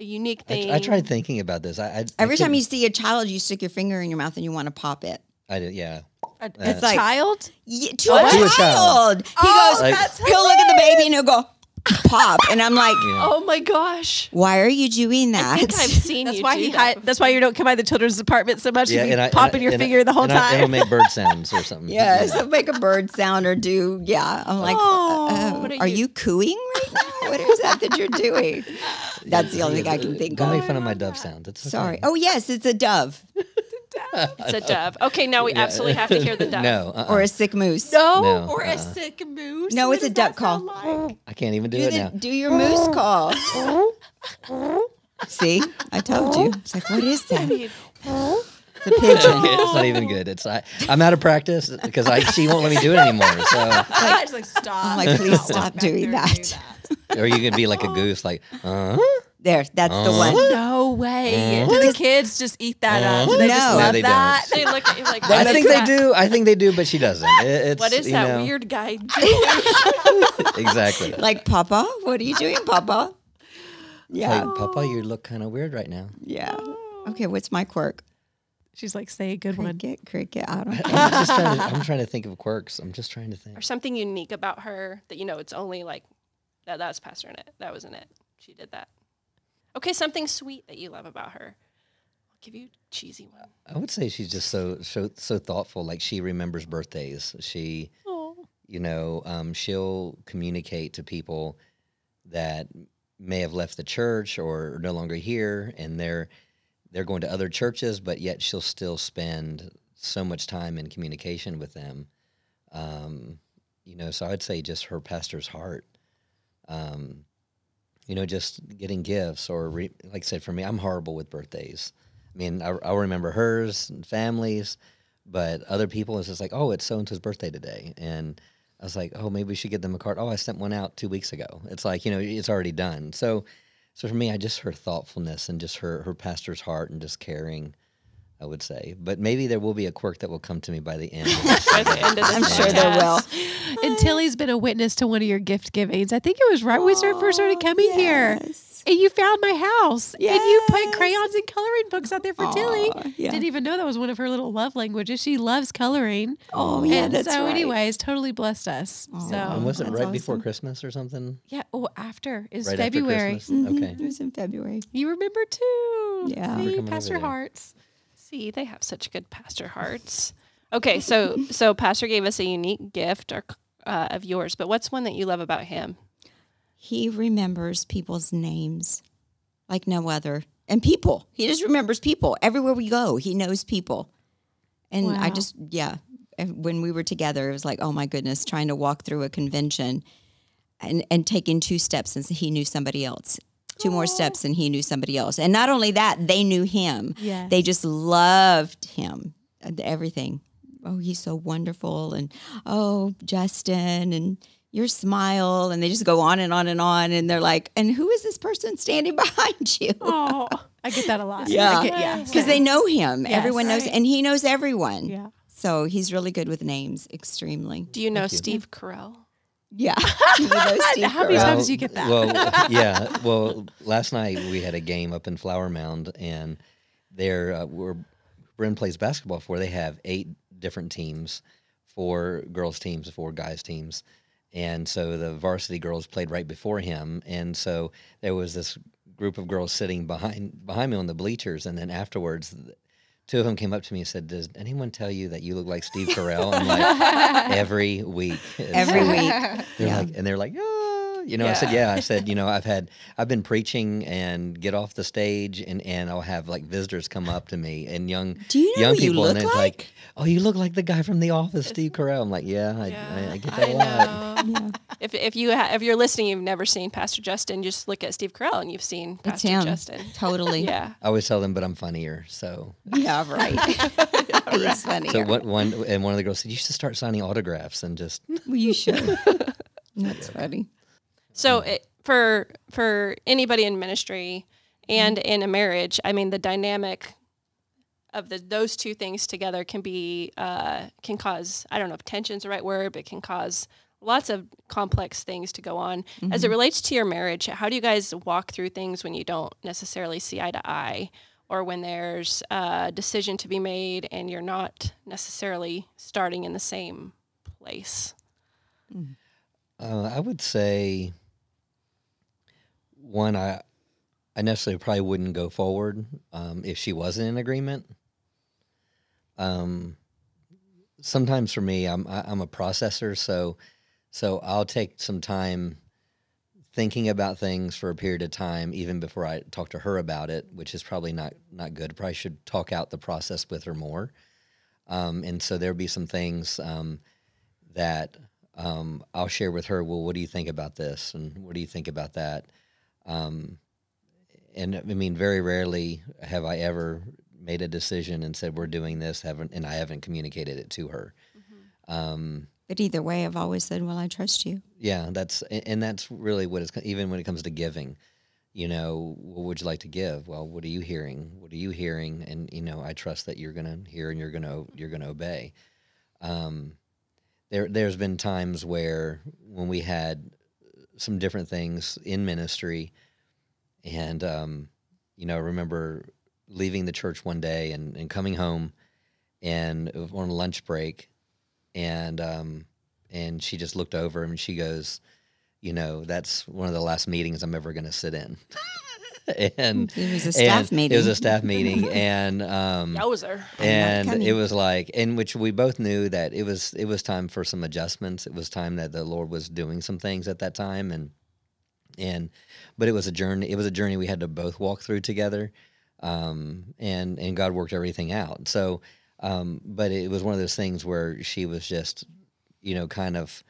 Speaker 5: a unique
Speaker 4: I,
Speaker 5: thing.
Speaker 4: I tried thinking about this. I, I
Speaker 3: Every
Speaker 4: I
Speaker 3: time you see a child, you stick your finger in your mouth and you want to pop it.
Speaker 4: I did, yeah.
Speaker 2: A, uh,
Speaker 3: It's
Speaker 2: a
Speaker 3: like-
Speaker 2: child?
Speaker 3: Yeah, to, a,
Speaker 4: to a
Speaker 3: child.
Speaker 4: child.
Speaker 3: He
Speaker 2: Oh,
Speaker 3: goes,
Speaker 4: Like-
Speaker 3: he'll look at the baby and he'll go, pop. And I'm like,
Speaker 4: Yeah.
Speaker 5: Oh my gosh!
Speaker 3: why are you doing
Speaker 5: I think I've
Speaker 3: that?
Speaker 5: seen
Speaker 2: That's
Speaker 5: you
Speaker 2: why
Speaker 5: do
Speaker 2: he
Speaker 5: that
Speaker 2: hi- that's why you don't come by the children's department so much.
Speaker 4: Yeah,
Speaker 2: you be
Speaker 4: and I,
Speaker 2: popping
Speaker 4: and
Speaker 2: your
Speaker 4: and I-
Speaker 2: finger the whole
Speaker 4: and I,
Speaker 2: time.
Speaker 4: it'll make bird sounds or something.
Speaker 3: yeah, he'll make a bird sound or do, yeah. I'm like,
Speaker 2: Oh,
Speaker 3: uh,
Speaker 5: are
Speaker 3: are
Speaker 5: you-
Speaker 3: you cooing right now? What is that that you're doing? That's the only thing I can think
Speaker 4: Don't
Speaker 3: of.
Speaker 4: make fun of my dove sound. It's okay.
Speaker 3: Sorry. Oh, yes, it's a dove
Speaker 5: It's a dove. Okay, now we
Speaker 4: Yeah.
Speaker 5: absolutely have to hear the dove.
Speaker 4: No, uh-uh.
Speaker 3: or a sick moose.
Speaker 2: no,
Speaker 4: No,
Speaker 2: or a
Speaker 4: uh-uh.
Speaker 2: sick moose.
Speaker 3: No,
Speaker 2: What
Speaker 3: it's a duck call.
Speaker 2: like?
Speaker 4: I can't even do
Speaker 3: Do,
Speaker 4: it
Speaker 3: the,
Speaker 4: now.
Speaker 3: do your moose call. See, I told you. It's like, what is that? It's a pigeon.
Speaker 4: it's not even good. It's I, I'm out of practice because I she won't let me do it anymore. So,
Speaker 2: I just like stop.
Speaker 3: I'm like, please stop doing
Speaker 2: there and do
Speaker 3: that.
Speaker 4: or you can be like a goose, like, uh
Speaker 3: There, that's the
Speaker 4: Uh-huh.
Speaker 3: one.
Speaker 2: No way. Do the kids just eat that up? Do
Speaker 4: Uh-huh.
Speaker 2: they
Speaker 3: No.
Speaker 2: just
Speaker 3: No,
Speaker 2: love
Speaker 4: they
Speaker 2: that?
Speaker 5: They look at you like,
Speaker 4: I
Speaker 5: what
Speaker 4: think they
Speaker 5: that?
Speaker 4: do. I think they do, but she doesn't. It, it's,
Speaker 5: What is
Speaker 4: you
Speaker 5: that
Speaker 4: know,
Speaker 5: weird guy doing?
Speaker 4: Exactly.
Speaker 3: Like, Papa, what are you doing, Papa? Yeah,
Speaker 4: Like, Papa, you look kind of weird right now.
Speaker 3: yeah. Okay, what's my quirk?
Speaker 2: She's like, say a good one.
Speaker 3: Cricket, cricket. I don't
Speaker 4: I'm just trying to, I'm trying to think of quirks. I'm just trying to think.
Speaker 5: or something unique about her that you know it's only like that. That was Pastor Annette. That wasn't it. She did that. Okay, something sweet that you love about her. I'll give you a cheesy one.
Speaker 4: I would say she's just so so so thoughtful. Like she remembers birthdays. She,
Speaker 2: Oh.
Speaker 4: you know, um, she'll communicate to people that may have left the church or are no longer here, and they're they're going to other churches, but yet she'll still spend so much time in communication with them. Um, you know, so I'd say just her pastor's heart. Um, you know, just getting gifts or re- like I said, for me, I'm horrible with birthdays. I mean, I, I'll remember hers and families, but other people it's just like, oh, it's so and so's birthday today, and I was like, oh, maybe we should get them a card. Oh, I sent one out two weeks ago. It's like you know, it's already done. So, so for me, I just her thoughtfulness and just her her pastor's heart and just caring. I would say, but maybe there will be a quirk that will come to me by the end.
Speaker 5: By the end of this
Speaker 3: I'm sure there will.
Speaker 5: podcast.
Speaker 2: And Tilly's been a witness to one of your gift givings. I think it was right when we started, first started coming here. And you found my house. And you put crayons and coloring books out there for Tilly.
Speaker 3: Aw, yeah.
Speaker 2: Didn't even know that was one of her little love languages. She loves coloring.
Speaker 3: Oh, yeah,
Speaker 2: and
Speaker 3: that's
Speaker 2: so,
Speaker 3: right.
Speaker 2: anyways, totally blessed us.
Speaker 3: Aw.
Speaker 2: So,
Speaker 4: and was it
Speaker 3: that's
Speaker 4: right before. Christmas or something?
Speaker 2: yeah. Oh, after is
Speaker 4: right
Speaker 2: February.
Speaker 4: after Christmas.
Speaker 3: Mhm,
Speaker 4: Okay.
Speaker 3: It was in February.
Speaker 2: You remember too.
Speaker 3: Yeah.
Speaker 2: See,
Speaker 4: We're coming
Speaker 2: Pastor
Speaker 4: over there.
Speaker 5: See, they have such good pastor hearts. Okay, so so pastor gave us a unique gift or, uh, of yours, but what's one that you love about him?
Speaker 3: He remembers people's names like no other. And people. He just remembers people. Everywhere we go, he knows people. And I just, yeah. When we were together, it was like, oh my goodness, trying to walk through a convention and, and taking two steps and he knew somebody else. Two more steps and he knew somebody else. And not only that, they knew him.
Speaker 2: Yes.
Speaker 3: They just loved him. Everything. Oh, he's so wonderful. And oh, Justin and your smile. And they just go on and on and on. And they're like, and who is this person standing behind you?
Speaker 2: Oh, I get that a lot.
Speaker 3: Yeah.
Speaker 2: I get, yeah.
Speaker 3: Because they know him.
Speaker 2: Yes.
Speaker 3: Everyone knows,
Speaker 2: Right.
Speaker 3: and he knows everyone.
Speaker 2: Yeah.
Speaker 3: So he's really good with names, extremely.
Speaker 5: Do you know
Speaker 4: you.
Speaker 5: Steve Carell?
Speaker 3: Yeah. Do you know Steve
Speaker 2: How many times do you get that?
Speaker 4: Well, yeah. Well, last night we had a game up in Flower Mound, and there uh, where Bryn plays basketball for. They have eight different teams, four girls teams, four guys teams, and so the varsity girls played right before him, and so there was this group of girls sitting behind behind me on the bleachers, and then afterwards. Two of them came up to me and said, "Does anyone tell you that you look like Steve Carell?" I'm like, "Every week,
Speaker 3: Every week.
Speaker 4: They're
Speaker 3: Yeah.
Speaker 4: like, and they're like, oh, You know, I said,
Speaker 1: Yeah.
Speaker 4: yeah. I said, you know, I've had, I've been preaching and get off the stage, and and I'll have like visitors come up to me and young,
Speaker 3: Do you know
Speaker 4: young
Speaker 3: who you
Speaker 4: people, and
Speaker 3: look
Speaker 4: it's
Speaker 3: like?
Speaker 4: like, oh, you look like the guy from The Office, Steve Carell. I'm like, yeah, I, I, I get that a lot.
Speaker 3: Yeah.
Speaker 1: If, if you ha- if you're listening, you've never seen Pastor Justin, just look at Steve Carell and you've seen
Speaker 3: It's
Speaker 1: Pastor
Speaker 3: him.
Speaker 1: Justin.
Speaker 3: Totally.
Speaker 1: Yeah.
Speaker 4: I always tell them, but I'm funnier. So,
Speaker 3: Yeah, right. He's funny.
Speaker 4: so what one and one of the girls said, you should start signing autographs and just
Speaker 3: Well, you should. That's funny.
Speaker 1: So it, for for anybody in ministry and in a marriage, I mean, the dynamic of the those two things together can be uh, can cause I don't know if tension's the right word, but can cause lots of complex things to go on. As it relates to your marriage, how do you guys walk through things when you don't necessarily see eye to eye? Or when there's a decision to be made and you're not necessarily starting in the same place.
Speaker 4: Uh, I would say one, I I necessarily probably wouldn't go forward um, if she wasn't in agreement. Um, sometimes for me, I'm I, I'm a processor, so so I'll take some time thinking about things for a period of time, even before I talk to her about it, which is probably not not good. Probably should talk out the process with her more. Um, and so there'll be some things um, that um, I'll share with her. Well, what do you think about this, and what do you think about that? Um, and I mean, very rarely have I ever made a decision and said we're doing this, haven't, and I haven't communicated it to her. Um,
Speaker 3: But either way, I've always said, "Well, I trust you."
Speaker 4: yeah, that's a- and that's really what it's even when it comes to giving. You know, what would you like to give? Well, what are you hearing? What are you hearing? And you know, I trust that you're going to hear and you're going to you're going to obey. Um, there, there's been times where when we had some different things in ministry, and um, you know, I remember leaving the church one day and, and coming home, and on lunch break, and um, and she just looked over and she goes, you know, that's one of the last meetings I'm ever going to sit in. and
Speaker 3: It was a staff meeting.
Speaker 4: It was a staff meeting, and um,
Speaker 1: Yowzer.
Speaker 4: and it was like in which we both knew that it was it was time for some adjustments. It was time that the Lord was doing some things at that time, and and but it was a journey. It was a journey we had to both walk through together, um, and and God worked everything out. So, um, but it was one of those things where she was just, you know, kind of,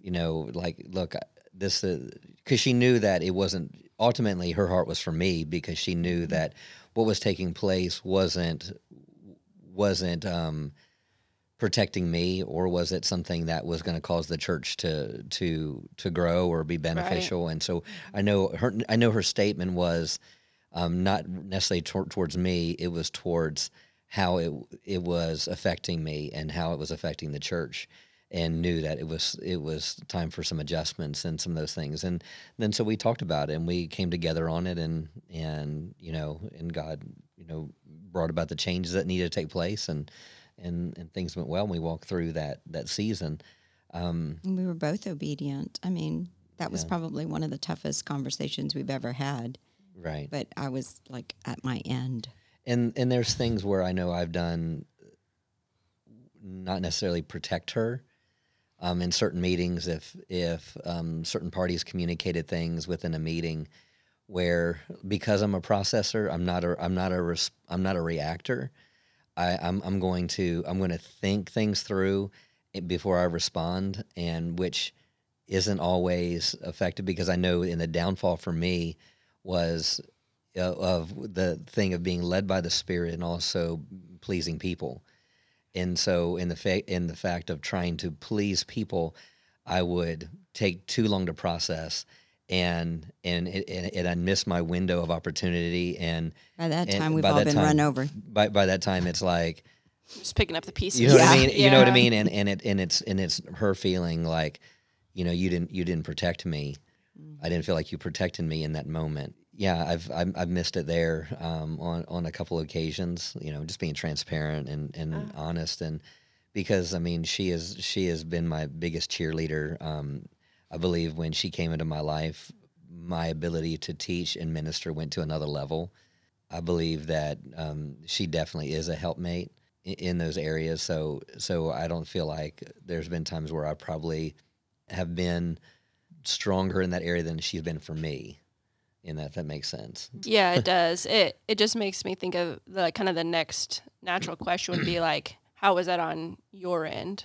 Speaker 4: you know, like look, I- this because she knew that it wasn't ultimately her heart was for me because she knew that what was taking place wasn't wasn't um, protecting me, or was it something that was going to cause the church to to to grow or be beneficial? And so I know her. I know her statement was um, not necessarily tor- towards me. It was towards how it it was affecting me and how it was affecting the church. And knew that it was it was time for some adjustments and some of those things, and then so we talked about it and we came together on it, and and you know, and God, you know, brought about the changes that needed to take place, and and and things went well. And we walked through that that season. Um,
Speaker 3: And we were both obedient. I mean, that was
Speaker 4: Yeah.
Speaker 3: probably one of the toughest conversations we've ever had.
Speaker 4: right.
Speaker 3: But I was like at my end.
Speaker 4: and and there's things where I know I've done not necessarily protect her um, in certain meetings if if um, certain parties communicated things within a meeting where because I'm a processor I'm not a I'm not a res, I'm not a reactor. I, I'm I'm going to I'm going to think things through before I respond and which isn't always effective because I know in the downfall for me was uh, of the thing of being led by the spirit and also pleasing people and so in the fa- in the fact of trying to please people i would take too long to process and and it, and, and i missed my window of opportunity and
Speaker 3: By that time, we've
Speaker 4: by
Speaker 3: all
Speaker 4: that
Speaker 3: been
Speaker 4: time-
Speaker 3: run over.
Speaker 4: by by that time it's like
Speaker 1: Just picking up the pieces.
Speaker 4: you know what I
Speaker 3: Yeah.
Speaker 4: mean? You know what I mean? And and it and it's and it's her feeling like, you know, you didn't you didn't protect me. Mm-hmm. I didn't feel like you protected me in that moment. Yeah, I've I've, I've missed it there um, on on a couple of occasions. You know, just being transparent and and honest, and because I mean, she is she has been my biggest cheerleader. Um, I believe when she came into my life, my ability to teach and minister went to another level. I believe that um, she definitely is a helpmate i- in those areas. So so I don't feel like there's been times where I probably have been stronger in that area than she's been for me. In that, if that makes sense.
Speaker 1: Yeah, it does. It it just makes me think of the kind of the next natural question would be like, how was that on your end?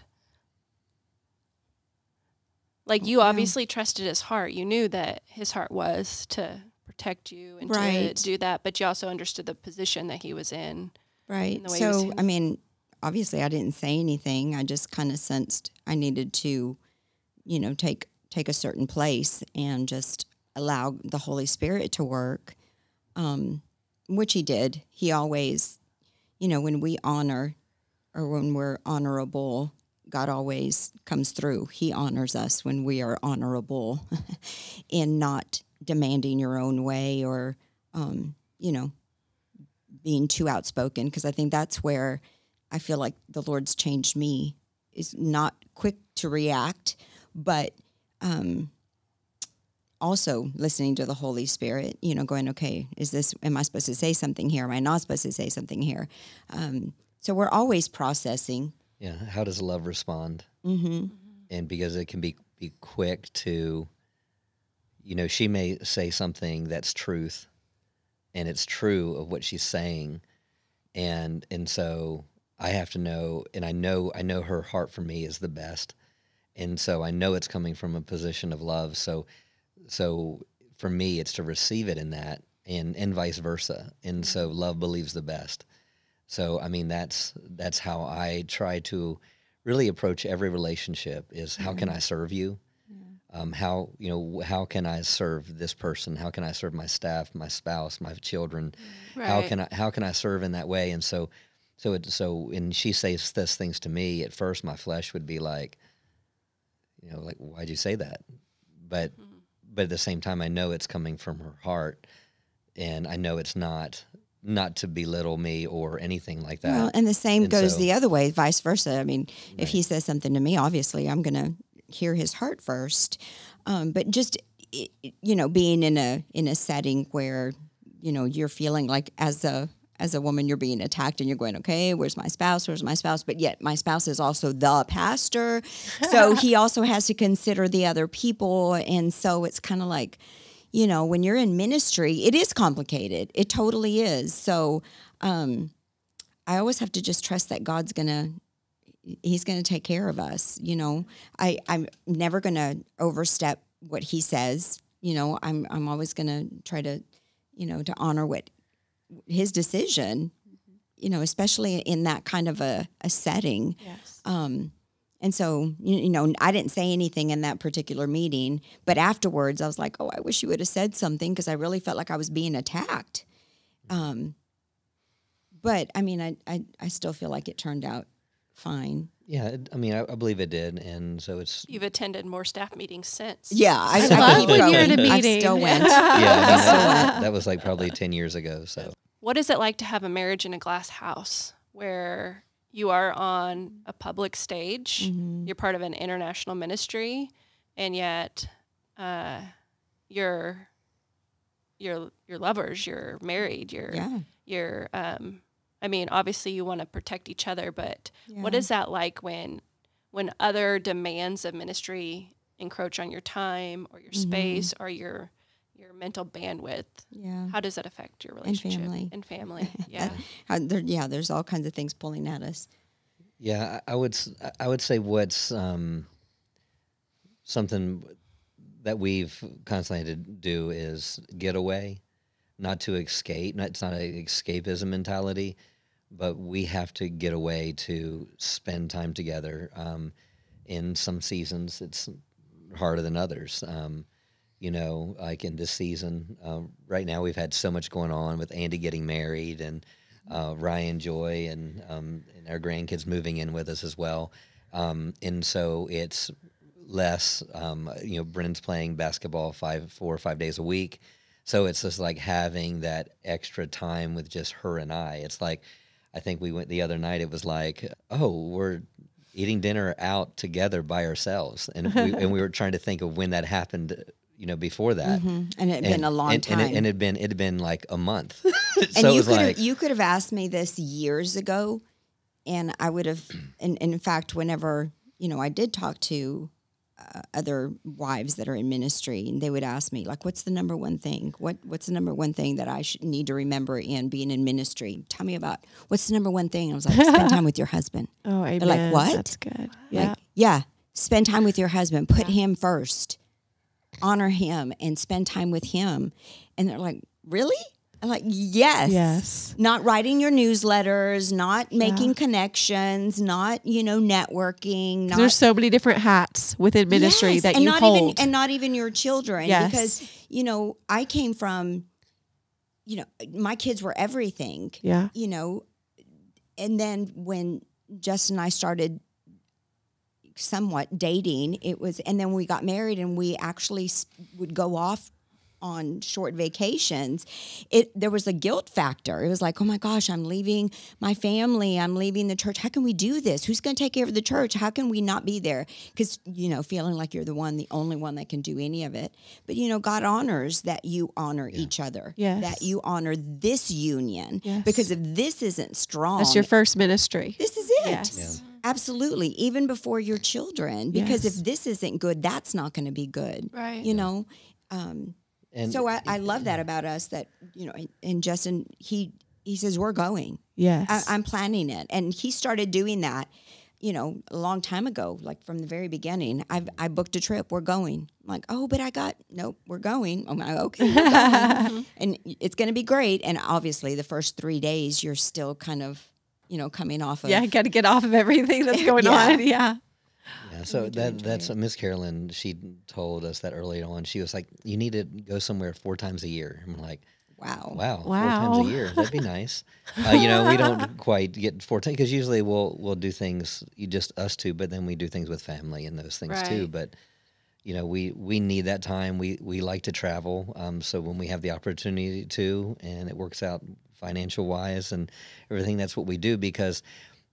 Speaker 1: Like you
Speaker 3: Yeah.
Speaker 1: obviously trusted his heart. You knew that his heart was to protect you and
Speaker 3: Right.
Speaker 1: to do that, but you also understood the position that he was in.
Speaker 3: Right.
Speaker 1: the way
Speaker 3: So, I mean, obviously, I didn't say anything. I just kind of sensed I needed to, you know, take take a certain place and just allow the Holy Spirit to work, um, which He did. He always, you know, when we honor or when we're honorable, God always comes through. He honors us when we are honorable in not demanding your own way or, um, you know, being too outspoken because I think that's where I feel like the Lord's changed me is not quick to react, but um, also listening to the Holy Spirit. You know, going, okay, is this? Am I supposed to say something here? Am I not supposed to say something here? Um, so we're always processing.
Speaker 4: Yeah. How does love respond?
Speaker 3: hmm
Speaker 4: and because it can be be quick to you know she may say something that's truth and it's true of what she's saying and and so i have to know and i know i know her heart for me is the best and so i know it's coming from a position of love so so for me it's to receive it in that and and vice versa and mm-hmm. so love believes the best so i mean that's that's how i try to really approach every relationship is how can mm-hmm. I serve you? Um, how you know how can I serve this person? How can I serve my staff, my spouse, my children? Mm-hmm.
Speaker 1: How
Speaker 4: can I how can I serve in that way? And so, so it so when she says this things to me, at first my flesh would be like, you know, like why'd you say that? But but at the same time, I know it's coming from her heart, and I know it's not not to belittle me or anything like that.
Speaker 3: Well, and the same
Speaker 4: And
Speaker 3: goes
Speaker 4: so-
Speaker 3: the other way, vice versa. I mean, if he says something to me, obviously I'm going to hear his heart first. Um, but just you know, being in a in a setting where you know you're feeling like as a as a woman you're being attacked and you're going okay where's my spouse? Where's my spouse? But yet my spouse is also the pastor. So he also has to consider the other people. And so it's kind of like you know when you're in ministry it is complicated. It totally is. So um I always have to just trust that God's gonna He's gonna take care of us. You know, I I'm never gonna overstep what He says. You know, I'm I'm always gonna try to, you know, to honor what His decision. You know, especially in that kind of a, a setting.
Speaker 2: Yes.
Speaker 3: Um, and so, you, you know, I didn't say anything in that particular meeting, but afterwards I was like, oh, I wish you would have said something because I really felt like I was being attacked. Um, but I mean, I, I, I still feel like it turned out fine.
Speaker 4: yeah, I mean, I, I believe it did, and so it's
Speaker 1: You've attended more staff meetings since.
Speaker 3: Yeah, I,
Speaker 2: I
Speaker 3: I
Speaker 2: love when you're at a
Speaker 3: I
Speaker 2: meeting.
Speaker 3: still went.
Speaker 4: yeah, I mean, that, that was like probably ten years ago. So
Speaker 1: What is it like to have a marriage in a glass house where you are on a public stage,
Speaker 3: Mhm.
Speaker 1: you're part of an international ministry, and yet uh, you're you're you're lovers, you're married, you're
Speaker 3: Yeah.
Speaker 1: you're um, I mean, obviously you want to protect each other, but what
Speaker 3: Yeah.
Speaker 1: is that like when when other demands of ministry encroach on your time or your
Speaker 3: Mm-hmm.
Speaker 1: space or your mental bandwidth?
Speaker 3: Yeah.
Speaker 1: How does that affect your relationship
Speaker 3: And
Speaker 1: relationship
Speaker 3: family.
Speaker 1: and family? Yeah.
Speaker 3: How- there, yeah, there's all kinds of things pulling at us.
Speaker 4: yeah, I, I would s- I would say what's um, something that we've constantly had to do is get away, not to escape. Not, it's not an escapism mentality, but we have to get away to spend time together. Um, in some seasons, it's harder than others. Um, you know, like in this season, um, right now we've had so much going on with Andy getting married and uh, Ryan Joy and um, and our grandkids moving in with us as well. Um, and so it's less. Um, you know, Brennan's playing basketball five, four or five days a week. So it's just like having that extra time with just her and I. It's like I think we went the other night. It was like, oh, we're eating dinner out together by ourselves, and we, and we were trying to think of when that happened. You know, before that,
Speaker 3: Mhm. And it had been a long
Speaker 4: and,
Speaker 3: time.
Speaker 4: and it, and it had been it had been like a month. so
Speaker 3: and
Speaker 4: it
Speaker 3: you
Speaker 4: was
Speaker 3: could
Speaker 4: like,
Speaker 3: you could have asked me this years ago, and I would have. And, and in fact, whenever you know I did talk to uh, other wives that are in ministry, and they would ask me like, "What's the number one thing? What What's the number one thing that I should need to remember in being in ministry? Tell me about what's the number one thing." I was like, "Spend time with your husband."
Speaker 2: Oh, amen.
Speaker 3: like, "What?"
Speaker 2: That's good. Yeah.
Speaker 3: Like, yeah, spend time with your husband. Put him first. Honor him and spend time with him. And they're like, really? I'm like, yes.
Speaker 2: Yes.
Speaker 3: Not writing your newsletters, not making connections, not, you know, networking. Not,
Speaker 2: There's so many different hats within ministry
Speaker 3: Yes,
Speaker 2: that
Speaker 3: and
Speaker 2: you
Speaker 3: not
Speaker 2: hold.
Speaker 3: Even, and not even your children.
Speaker 2: Yes.
Speaker 3: Because, you know, I came from, you know, my kids were everything
Speaker 2: yeah.
Speaker 3: you know, and then when Justin and I started somewhat dating, it was, and then we got married and we actually would go off on short vacations. It there was a guilt factor. It was like oh my gosh i'm leaving my family. I'm leaving the church. How can we do this? Who's going to take care of the church? How can we not be there? Because you know feeling like you're the one the only one that can do any of it. But you know god honors that you honor each other
Speaker 2: Yes.
Speaker 3: that you honor this union
Speaker 2: Yes.
Speaker 3: because if this isn't strong
Speaker 2: That's your first ministry.
Speaker 3: this is it.
Speaker 2: Yes.
Speaker 3: Absolutely even before your children because
Speaker 2: Yes.
Speaker 3: if this isn't good that's not going to be good
Speaker 1: Right.
Speaker 3: you know um,
Speaker 4: And
Speaker 3: so I, I love that about us that you know and, and justin he he says we're going
Speaker 2: Yes.
Speaker 3: I, i'm planning it and he started doing that you know a long time ago like from the very beginning i've i booked a trip we're going i'm like oh but i got nope we're going i'm like okay we're going. and it's going to be great and obviously the first three days you're still kind of you know coming off of
Speaker 2: yeah, got to get off of everything that's going
Speaker 3: Yeah.
Speaker 2: on. Yeah.
Speaker 4: Yeah, so that that's Miss Carolyn. She told us that early on. She was like, "You need to go somewhere four times a year." I'm like,
Speaker 3: wow
Speaker 4: "Wow,
Speaker 2: wow.
Speaker 4: four times a year? That'd be nice." uh, you know, we don't quite get four times because usually we'll we'll do things you just us two, but then we do things with family and those things too. But you know, we we need that time. We we like to travel, um, so when we have the opportunity to, and it works out financial wise and everything, that's what we do because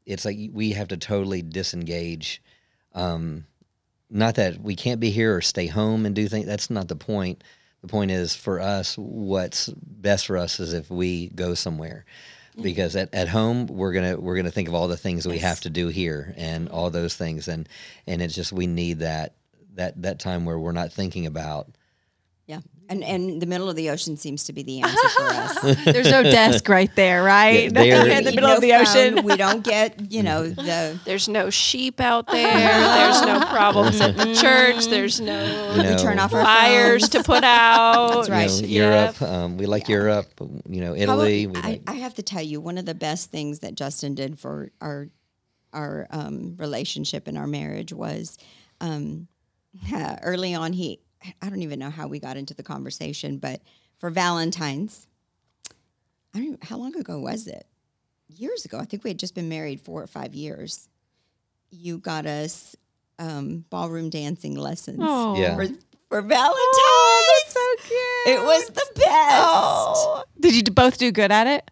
Speaker 4: it's like we have to totally disengage. Um, not that we can't be here or stay home and do things. That's not the point. The point is for us, what's best for us is if we go somewhere. Because at, at home we're gonna we're gonna think of all the things we have to do here and all those things and and it's just we need that that that time where we're not thinking about
Speaker 3: yeah and and the middle of the ocean seems to be the answer for us
Speaker 2: There's no desk right there, right?
Speaker 4: Yeah, they
Speaker 2: in the
Speaker 3: We
Speaker 2: middle
Speaker 3: no
Speaker 2: of the
Speaker 3: phone,
Speaker 2: ocean.
Speaker 3: we don't get you know the
Speaker 1: There's no sheep out there. There's no problems at the church. There's no
Speaker 4: you know
Speaker 3: we turn off our
Speaker 1: fires to put out.
Speaker 3: That's right.
Speaker 4: you know,
Speaker 1: Yep.
Speaker 4: Europe. Um, we like Europe. You know,
Speaker 3: Probably-
Speaker 4: Italy. we
Speaker 3: I,
Speaker 4: like,
Speaker 3: I have to tell you, one of the best things that Justin did for our our um, relationship and our marriage was um, early on. He I don't even know how we got into the conversation, but for Valentine's, I don't. Even, how long ago was it? Years ago. I think we had just been married four or five years. You got us um, ballroom dancing lessons
Speaker 2: Oh,
Speaker 4: Yeah.
Speaker 3: for for Valentine's.
Speaker 2: so cute.
Speaker 3: It was the best.
Speaker 2: Did you both do good at it?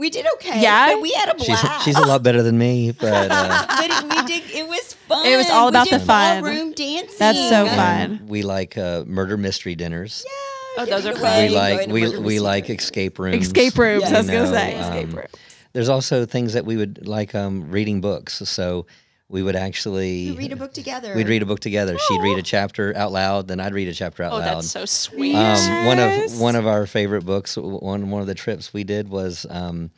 Speaker 3: We did okay.
Speaker 2: Yeah?
Speaker 3: but we had a
Speaker 4: she's
Speaker 3: blast.
Speaker 4: she's a lot better than me, but. Uh,
Speaker 3: but it, we did. It was fun.
Speaker 2: It was all
Speaker 3: We
Speaker 2: about
Speaker 3: did
Speaker 2: the fun.
Speaker 3: Ballroom dancing.
Speaker 2: That's so fun.
Speaker 4: and we like uh, murder mystery dinners. Yeah.
Speaker 1: Oh, those are fun.
Speaker 4: we like we, we like escape rooms.
Speaker 2: Escape rooms.
Speaker 3: Yeah.
Speaker 2: I was
Speaker 4: you
Speaker 2: gonna say
Speaker 4: um,
Speaker 2: escape rooms.
Speaker 4: There's also things that we would like um, reading books. So we would actually
Speaker 3: We read a book together.
Speaker 4: We'd read a book together. She'd read a chapter out loud, then I'd read a chapter out
Speaker 1: Oh,
Speaker 4: loud.
Speaker 1: that's so sweet.
Speaker 4: Um, one of one of our favorite books, one one of the trips we did was um,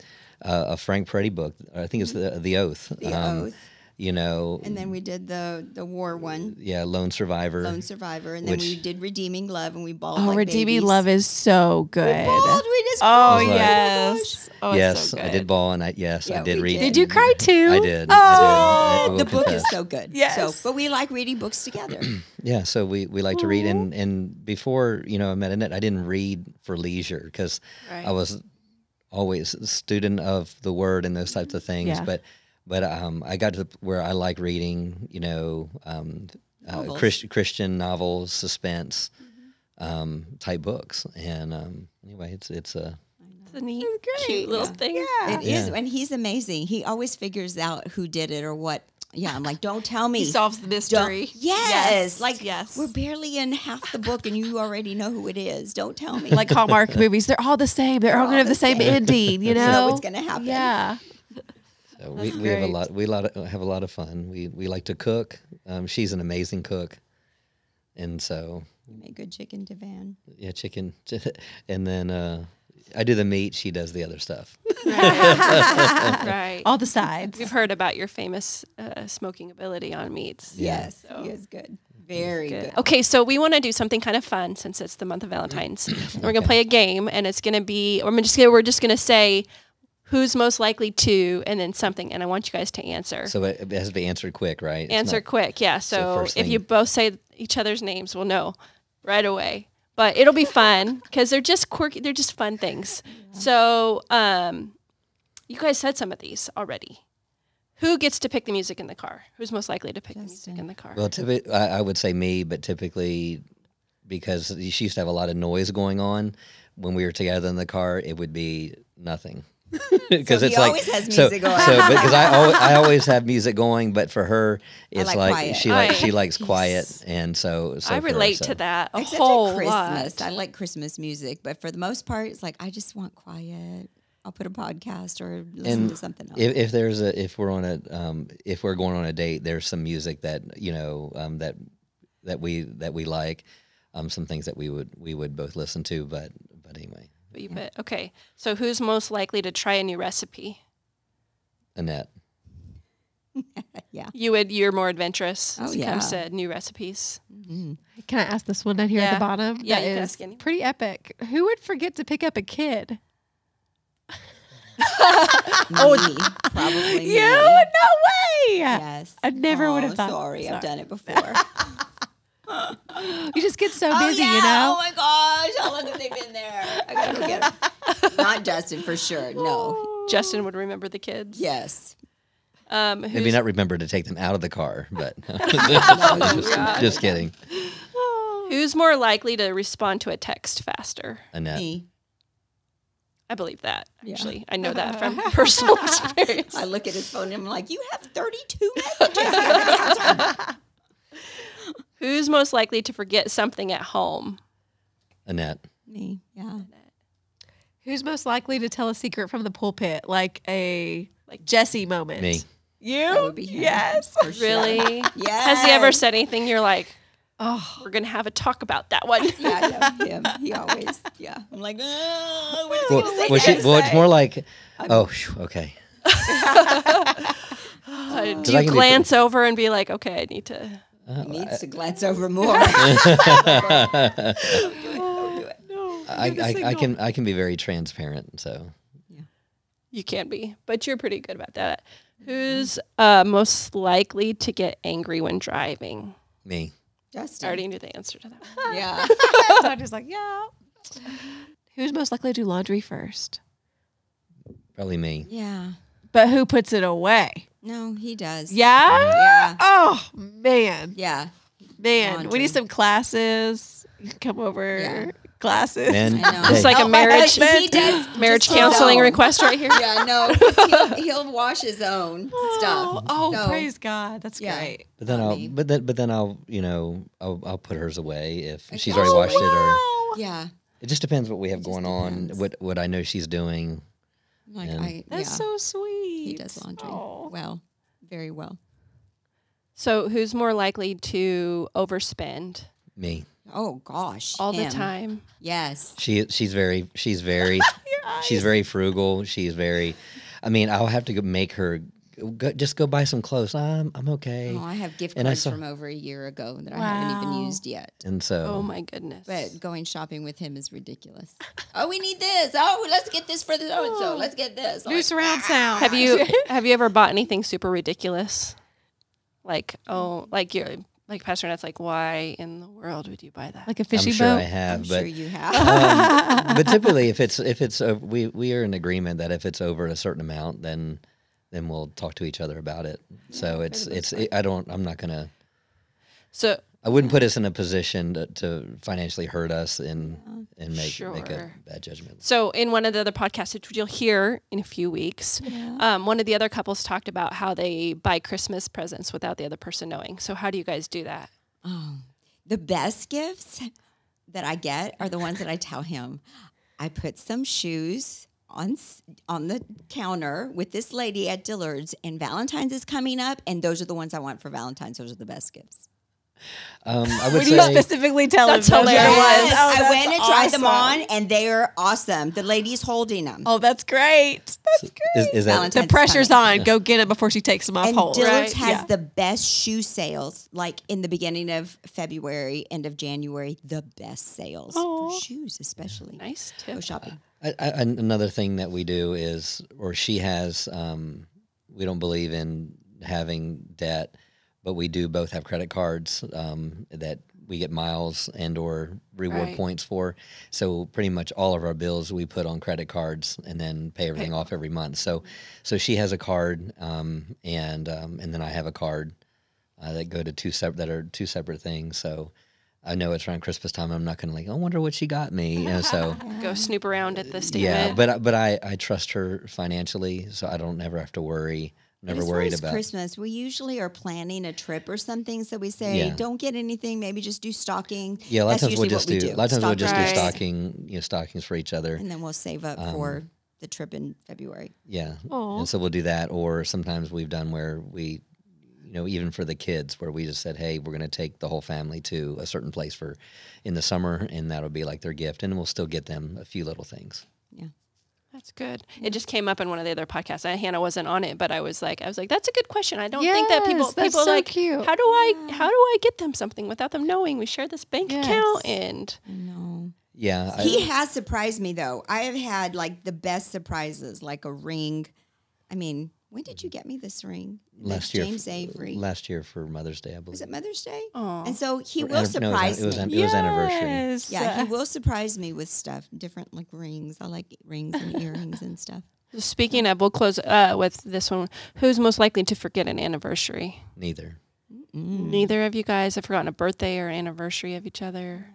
Speaker 4: uh, a Frank Peretti book. I think it's the The Oath.
Speaker 3: The
Speaker 4: um,
Speaker 3: Oath.
Speaker 4: You know,
Speaker 3: And then we did the the war one,
Speaker 4: yeah, Lone Survivor.
Speaker 3: Lone Survivor, and then we did Redeeming Love, and we bawled
Speaker 2: Oh,
Speaker 3: like
Speaker 2: redeeming
Speaker 3: babies.
Speaker 2: love is so good.
Speaker 3: We bawled. We just
Speaker 2: Oh
Speaker 4: I
Speaker 2: yes. Oh, oh, it's
Speaker 4: yes,
Speaker 2: so
Speaker 4: I did ball, and I yes,
Speaker 3: Yeah,
Speaker 4: I did read.
Speaker 3: did.
Speaker 2: Did you cry too?
Speaker 4: I did.
Speaker 2: Oh,
Speaker 4: I did. I oh, will
Speaker 3: The book is so good.
Speaker 2: Yes.
Speaker 3: So, but we like reading books together.
Speaker 4: Yeah, so we, we like to read, and, and before you know I met Annette, I didn't read for leisure because
Speaker 1: Right.
Speaker 4: I was always a student of the word and those types of things.
Speaker 2: Yeah.
Speaker 4: But but um, I got to where I like reading, you know, um, uh, Christ, Christian novels, suspense
Speaker 2: Mm-hmm.
Speaker 4: um, type books, and um, anyway, it's it's a
Speaker 1: It's a neat,
Speaker 2: great.
Speaker 1: cute little
Speaker 3: Yeah.
Speaker 1: thing.
Speaker 3: It is,
Speaker 4: Yeah.
Speaker 3: and he's amazing. He always figures out who did it or what. Yeah, I'm like, don't tell me.
Speaker 2: He solves the mystery.
Speaker 3: Yes, like
Speaker 2: yes.
Speaker 3: we're barely in half the book, and you already know who it is. Don't tell me.
Speaker 2: like Hallmark movies, they're all the same. They're, all
Speaker 3: all
Speaker 2: gonna have
Speaker 3: the
Speaker 2: the same,
Speaker 3: same.
Speaker 2: ending. You
Speaker 3: You
Speaker 2: know,
Speaker 3: know what's gonna happen.
Speaker 2: Yeah.
Speaker 4: So we, we have a lot we lot of, have a lot of fun. We we like to cook. Um, she's an amazing cook. and so
Speaker 3: You make good chicken Divan.
Speaker 4: yeah, chicken, and then uh, I do the meat. She does the other stuff.
Speaker 1: right.
Speaker 2: All the sides.
Speaker 1: We've heard about your famous uh, smoking ability on meats.
Speaker 3: Yes,
Speaker 1: So-
Speaker 3: he is good. Very good.
Speaker 1: Good. Okay, so we want to do something kind of fun since it's the month of Valentine's. And We're gonna play a game, and it's gonna be. I'm just gonna. We're just gonna say who's most likely to, and then something. And I want you guys to answer.
Speaker 4: So it, it has to be answered quick, right? It's
Speaker 1: answer
Speaker 4: not-
Speaker 1: quick, yeah. So,
Speaker 4: first
Speaker 1: if you both say each other's names, we'll know right away. But it'll be fun because they're just quirky. They're just fun things. So, um, you guys said some of these already. Who gets to pick the music in the car? Who's most likely to pick the music in the car?
Speaker 4: Well, typically, I, I would say me, but typically, because she used to have a lot of noise going on when we were together in the car, it would be nothing. Because
Speaker 3: So
Speaker 4: it's like
Speaker 3: always has
Speaker 4: so,
Speaker 3: music going.
Speaker 4: So, because I always, I always have music going, but for her, it's
Speaker 3: like
Speaker 4: like, she like she likes quiet, and so, so
Speaker 1: I
Speaker 4: for her,
Speaker 1: relate
Speaker 4: so-
Speaker 1: to that a
Speaker 3: Except
Speaker 1: whole
Speaker 3: Christmas.
Speaker 1: lot.
Speaker 3: I like Christmas music, but for the most part, it's like I just want quiet. I'll put a podcast or listen
Speaker 4: And
Speaker 3: to something else.
Speaker 4: If, if there's a if we're on a um, if we're going on a date, there's some music that you know um, that that we that we like, um, some things that we would we would both listen to. But but anyway,
Speaker 1: But you bet. Okay, so who's most likely to try a new recipe?
Speaker 4: Annette.
Speaker 3: yeah.
Speaker 1: You would. You're more adventurous
Speaker 3: Oh,
Speaker 1: as it comes
Speaker 3: yeah.
Speaker 1: to new recipes.
Speaker 3: Mhm.
Speaker 2: Can I ask this one down here at the bottom?
Speaker 1: Yeah,
Speaker 2: That
Speaker 1: you can ask any.
Speaker 2: pretty epic. Who would forget to pick up a kid?
Speaker 3: Me, probably You? me.
Speaker 2: You? No way!
Speaker 3: Yes.
Speaker 2: I never would have
Speaker 3: Oh,
Speaker 2: thought-
Speaker 3: Sorry, I've done it before.
Speaker 2: You just get so
Speaker 3: Oh,
Speaker 2: busy,
Speaker 3: yeah.
Speaker 2: you know?
Speaker 3: Oh my gosh, how long have they been there? I gotta go get them. Not Justin for sure. No.
Speaker 1: Justin would remember the kids.
Speaker 3: Yes.
Speaker 1: Um,
Speaker 4: Maybe not remember to take them out of the car, but
Speaker 3: God.
Speaker 4: just kidding.
Speaker 1: Who's more likely to respond to a text faster?
Speaker 4: Annette.
Speaker 3: Me.
Speaker 1: I believe that.
Speaker 3: Yeah.
Speaker 1: Actually, I know that from personal experience.
Speaker 3: I look at his phone and I'm like, you have 32 messages. I haven't answered."
Speaker 1: Who's most likely to forget something at home?
Speaker 4: Annette.
Speaker 3: Me. Yeah.
Speaker 2: Who's most likely to tell a secret from the pulpit, like a like Jesse moment?
Speaker 4: Me.
Speaker 2: You?
Speaker 3: Would be him.
Speaker 2: Yes.
Speaker 3: For sure.
Speaker 1: Really?
Speaker 3: Yes.
Speaker 1: Has he ever said anything? You're like,
Speaker 2: Oh,
Speaker 1: we're gonna have a talk about that one.
Speaker 3: Yeah, I know him. He always, yeah. I'm like, oh, what is he
Speaker 4: Well,
Speaker 3: gonna say
Speaker 4: well, she,
Speaker 3: next?
Speaker 4: well, it's more like, oh, phew, okay.
Speaker 1: Uh, do
Speaker 4: I
Speaker 1: you
Speaker 4: can be
Speaker 1: glance over and be like, okay, I need to?
Speaker 4: Uh,
Speaker 3: He needs to glance over more.
Speaker 4: I, I, I can I can be very transparent. So
Speaker 1: You can be, but you're pretty good about that. Who's uh, most likely to get angry when driving?
Speaker 4: me.
Speaker 1: I
Speaker 3: Justin.
Speaker 1: already knew the answer to that.
Speaker 3: Yeah.
Speaker 2: so I'm just like, yeah. Who's most likely to do laundry first?
Speaker 4: Probably me.
Speaker 3: Yeah.
Speaker 2: But who puts it away?
Speaker 3: No, he does.
Speaker 2: Yeah.
Speaker 3: Yeah.
Speaker 2: Oh man,
Speaker 3: Yeah.
Speaker 2: man, we need some classes. Come over.
Speaker 3: Yeah.
Speaker 2: Classes.
Speaker 4: Men,
Speaker 1: It's like a
Speaker 3: Oh, my
Speaker 1: uh,
Speaker 3: marriage he does
Speaker 1: marriage counseling request right here.
Speaker 3: Yeah, no, he'll, he'll wash his own oh, stuff.
Speaker 2: Oh,
Speaker 3: So,
Speaker 2: praise God. That's
Speaker 3: Yeah.
Speaker 2: great.
Speaker 4: but then
Speaker 3: not
Speaker 4: I'll
Speaker 3: me.
Speaker 4: but then but then I'll you know I'll, I'll put hers away if she's
Speaker 3: Oh,
Speaker 4: already washed it or.
Speaker 3: Yeah,
Speaker 4: it just depends what we have
Speaker 3: just
Speaker 4: going on what what I know she's doing.
Speaker 3: like
Speaker 4: And-
Speaker 3: I.
Speaker 2: That's
Speaker 3: yeah,
Speaker 2: so sweet.
Speaker 3: he does laundry
Speaker 2: Oh.
Speaker 3: well, very well.
Speaker 1: So, who's more likely to overspend
Speaker 4: Me.
Speaker 3: Oh gosh,
Speaker 1: all the time?
Speaker 3: Yes.
Speaker 4: She she's very she's very she's very frugal. She's very. I mean, I'll have to make her go, just go buy some clothes. I'm I'm okay.
Speaker 3: Oh, I have gift
Speaker 4: And I
Speaker 3: cards
Speaker 4: saw-
Speaker 3: from over a year ago that I haven't even used yet.
Speaker 4: And so
Speaker 1: Oh my goodness!
Speaker 3: But going shopping with him is ridiculous. oh, we need this. Oh, let's get this for the oh, so and so. Let's get this.
Speaker 2: New
Speaker 3: Like,
Speaker 2: surround ah. sound.
Speaker 1: have you have you ever bought anything super ridiculous? Like oh, like you're like Pastor Nat's like, why in the world would you buy that?
Speaker 2: like a
Speaker 4: I'm sure
Speaker 2: boat?
Speaker 4: I have,
Speaker 3: I'm
Speaker 4: but
Speaker 3: sure you have.
Speaker 4: um, but typically if it's if it's uh, we we are in agreement that if it's over a certain amount then then we'll talk to each other about it so it's it's i don't i'm not gonna
Speaker 1: so
Speaker 4: i wouldn't put us in a position to, to financially hurt us and and make make a bad judgment
Speaker 1: So, in one of the other podcasts, which you'll hear in a few weeks, um, one of the other couples talked about how they buy Christmas presents without the other person knowing. So, how do you guys do that?
Speaker 3: Oh, the best gifts that I get are the ones that I tell him. I put some shoes on on the counter with this lady at Dillard's, and Valentine's is coming up, and those are the ones I want for Valentine's. Those are the best gifts.
Speaker 4: Um, I would
Speaker 2: When you specifically tell
Speaker 1: That's
Speaker 2: him those
Speaker 1: hilarious.
Speaker 3: Yes,
Speaker 2: Oh,
Speaker 3: I went and tried them on, and they are awesome. The lady's holding them.
Speaker 2: Oh, that's great. That's great.
Speaker 4: is, is that
Speaker 3: Valentine's
Speaker 2: the pressure's
Speaker 3: funny.
Speaker 2: on. Go get it before she takes them off
Speaker 3: And
Speaker 2: hold.
Speaker 3: Dillard's
Speaker 1: Right,
Speaker 3: has
Speaker 2: yeah.
Speaker 3: the best shoe sales, like in the beginning of February, end of January, the best sales
Speaker 2: Aw.
Speaker 3: for shoes, especially.
Speaker 1: Nice
Speaker 3: Go
Speaker 1: tip.
Speaker 3: shopping.
Speaker 4: I, I, another thing that we do is, or she has, um, we don't believe in having debt, but we do both have credit cards um, that we get miles and or reward
Speaker 1: Right.
Speaker 4: points for. So pretty much all of our bills we put on credit cards and then pay everything off every month. So, so she has a card, um, and um, and then I have a card uh, that go to two separate that are two separate things. So. I know it's around Christmas time. I'm not going to like. I wonder what she got me. You know, so
Speaker 1: Go snoop around at the statement.
Speaker 4: yeah, but I- but I I trust her financially, so I don't never have to worry.
Speaker 3: But
Speaker 4: Never
Speaker 3: as far
Speaker 4: worried
Speaker 3: as
Speaker 4: about.
Speaker 3: Christmas. We usually are planning a trip or something, so we say,
Speaker 4: Yeah.
Speaker 3: don't get anything. Maybe just do stocking.
Speaker 4: Yeah, a lot of
Speaker 3: That's
Speaker 4: times we'll
Speaker 3: usually
Speaker 4: just
Speaker 3: what we
Speaker 4: do,
Speaker 3: do.
Speaker 4: A lot of times we'll just do stocking, you know, stockings for each other.
Speaker 3: and then we'll save up
Speaker 4: Um,
Speaker 3: for the trip in February.
Speaker 4: Yeah,
Speaker 2: Aw.
Speaker 4: and so we'll do that. Or sometimes we've done where we, you know, even for the kids, where we just said, hey, we're going to take the whole family to a certain place for in the summer, and that'll be like their gift, and we'll still get them a few little things.
Speaker 1: That's good. It mm. just came up in one of the other podcasts. I, Hannah wasn't on it, but I was like, I was like, that's a good question. I don't think that people people
Speaker 2: so
Speaker 1: like
Speaker 2: cute.
Speaker 1: how do I how do I get them something without them knowing we share this bank
Speaker 2: Yes.
Speaker 1: account and
Speaker 3: No.
Speaker 4: Yeah, I,
Speaker 3: He has surprised me though. I have had like the best surprises, like a ring. I mean, when did you get me this ring? The
Speaker 4: last year,
Speaker 3: James Avery.
Speaker 4: last year for Mother's Day, I believe.
Speaker 3: was it Mother's Day?
Speaker 1: Aw.
Speaker 3: And so he
Speaker 4: Or
Speaker 3: will
Speaker 4: anniv- no, it was
Speaker 3: surprise
Speaker 4: an- it was
Speaker 3: me.
Speaker 4: an- it was anniversary.
Speaker 3: Yeah, he will surprise me with stuff, different like rings. I like rings and earrings and stuff.
Speaker 1: Speaking of, we'll close uh, with this one. Who's most likely to forget an anniversary?
Speaker 4: Neither.
Speaker 3: Mm.
Speaker 1: Neither of you guys have forgotten a birthday or anniversary of each other.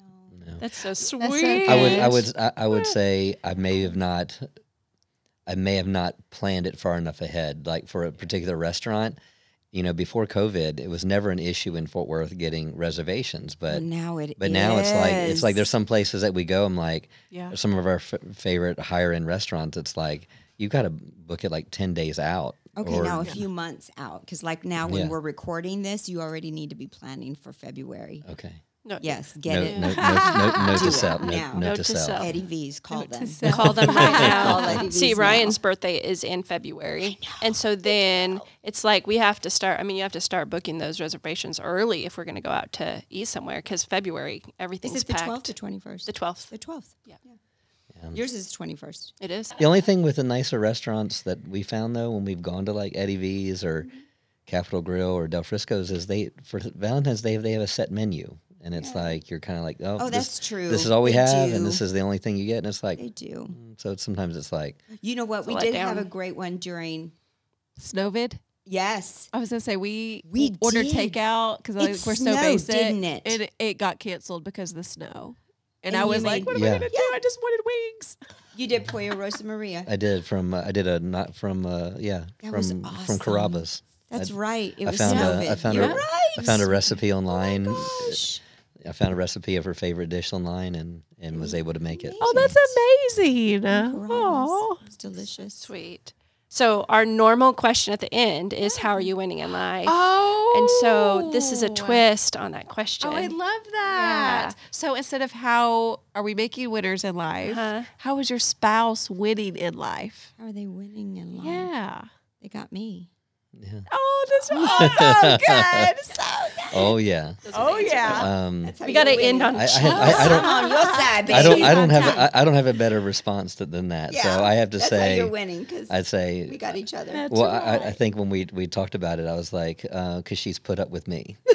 Speaker 4: No.
Speaker 1: That's so sweet.
Speaker 2: okay.
Speaker 4: I would, I would, I, I would say I may have not, I may have not planned it far enough ahead. Like for a particular restaurant, you know, before COVID, it was never an issue in Fort Worth getting reservations. But
Speaker 3: But now it
Speaker 4: but now it's like it's like there's some places that we go. I'm like,
Speaker 2: Yeah.
Speaker 4: some of our f- favorite higher end restaurants. It's like you've got to book it like ten days out.
Speaker 3: Okay,
Speaker 4: or-
Speaker 3: now a few months out because like now when
Speaker 4: Yeah.
Speaker 3: we're recording this, you already need to be planning for February.
Speaker 4: Okay.
Speaker 1: No,
Speaker 3: Yes, get
Speaker 4: Note,
Speaker 3: it.
Speaker 4: note, note, note, note to
Speaker 3: it
Speaker 4: self. Note,
Speaker 3: now.
Speaker 4: note
Speaker 1: Note
Speaker 4: to
Speaker 1: to
Speaker 4: self.
Speaker 1: self.
Speaker 3: Eddie V's call
Speaker 2: Note
Speaker 3: them.
Speaker 1: Call them right now.
Speaker 3: Eddie
Speaker 1: See, Ryan's
Speaker 3: now.
Speaker 1: birthday is in February. And so then it's like we have to start. I mean, you have to start booking those reservations early if we're going to go out to eat somewhere because February, everything's
Speaker 3: Is it the twelfth or twenty first?
Speaker 1: The 12th.
Speaker 3: The twelfth.
Speaker 1: Yeah.
Speaker 3: Yours is twenty first.
Speaker 1: It is.
Speaker 4: The only thing with the nicer restaurants that we found though, when we've gone to like Eddie V's or
Speaker 3: Mm-hmm.
Speaker 4: Capital Grille or Del Frisco's, is they for Valentine's Day they have a set menu, and it's like you're kind of like, oh,
Speaker 3: Oh,
Speaker 4: this,
Speaker 3: that's true.
Speaker 4: This is all we
Speaker 3: They
Speaker 4: have,
Speaker 3: do.
Speaker 4: and this is the only thing you get, and it's like,
Speaker 3: They do.
Speaker 4: so it's, sometimes it's like,
Speaker 3: You know what? We did have a great one during.
Speaker 2: Snowvid.
Speaker 3: Yes.
Speaker 2: I was gonna say we
Speaker 3: We
Speaker 2: ordered
Speaker 3: did.
Speaker 2: takeout because
Speaker 3: It
Speaker 2: we're so basic,
Speaker 3: didn't it?
Speaker 2: and it, it got canceled because of the snow. And,
Speaker 3: And
Speaker 2: I was like,
Speaker 3: made-
Speaker 2: "What am
Speaker 4: Yeah.
Speaker 2: I gonna do? I just wanted wings."
Speaker 3: You did Pollo Rosa Maria.
Speaker 4: I did from uh, I did a not from uh, yeah
Speaker 3: That
Speaker 4: from
Speaker 3: was
Speaker 4: from
Speaker 3: awesome.
Speaker 4: Carrabba's.
Speaker 3: That's
Speaker 4: I-
Speaker 3: right. It
Speaker 4: I found a-
Speaker 3: Snowvid.
Speaker 4: I found a-
Speaker 3: right.
Speaker 4: I found a recipe online.
Speaker 3: Gosh.
Speaker 4: I found a recipe of her favorite dish online and and was able to make it.
Speaker 2: Oh, that's amazing! Oh,
Speaker 3: It's delicious.
Speaker 1: Sweet. So our normal question at the end is, "How are you winning in life?"
Speaker 2: oh,
Speaker 1: And so this is a twist on that question.
Speaker 2: Oh, I love that. So instead of how are we making winners in life,
Speaker 1: Uh-huh.
Speaker 2: how is your spouse winning in life?
Speaker 3: How are they winning in life?
Speaker 2: Yeah.
Speaker 3: They got me.
Speaker 4: Yeah.
Speaker 2: Oh, this oh, so good. So
Speaker 4: Oh yeah.
Speaker 2: Oh yeah.
Speaker 4: Um,
Speaker 1: We got to end on
Speaker 4: I, I, had- I, I don't.
Speaker 3: I'm on your side.
Speaker 4: I don't. I don't have.
Speaker 3: time.
Speaker 4: A, I don't have a better response to, than that.
Speaker 3: Yeah,
Speaker 4: so I have to
Speaker 3: That's how
Speaker 4: say.
Speaker 3: you're winning because
Speaker 4: I'd say.
Speaker 3: we got each other.
Speaker 4: well, I, I- I think when we we talked about it, I was like, because she's put up with me.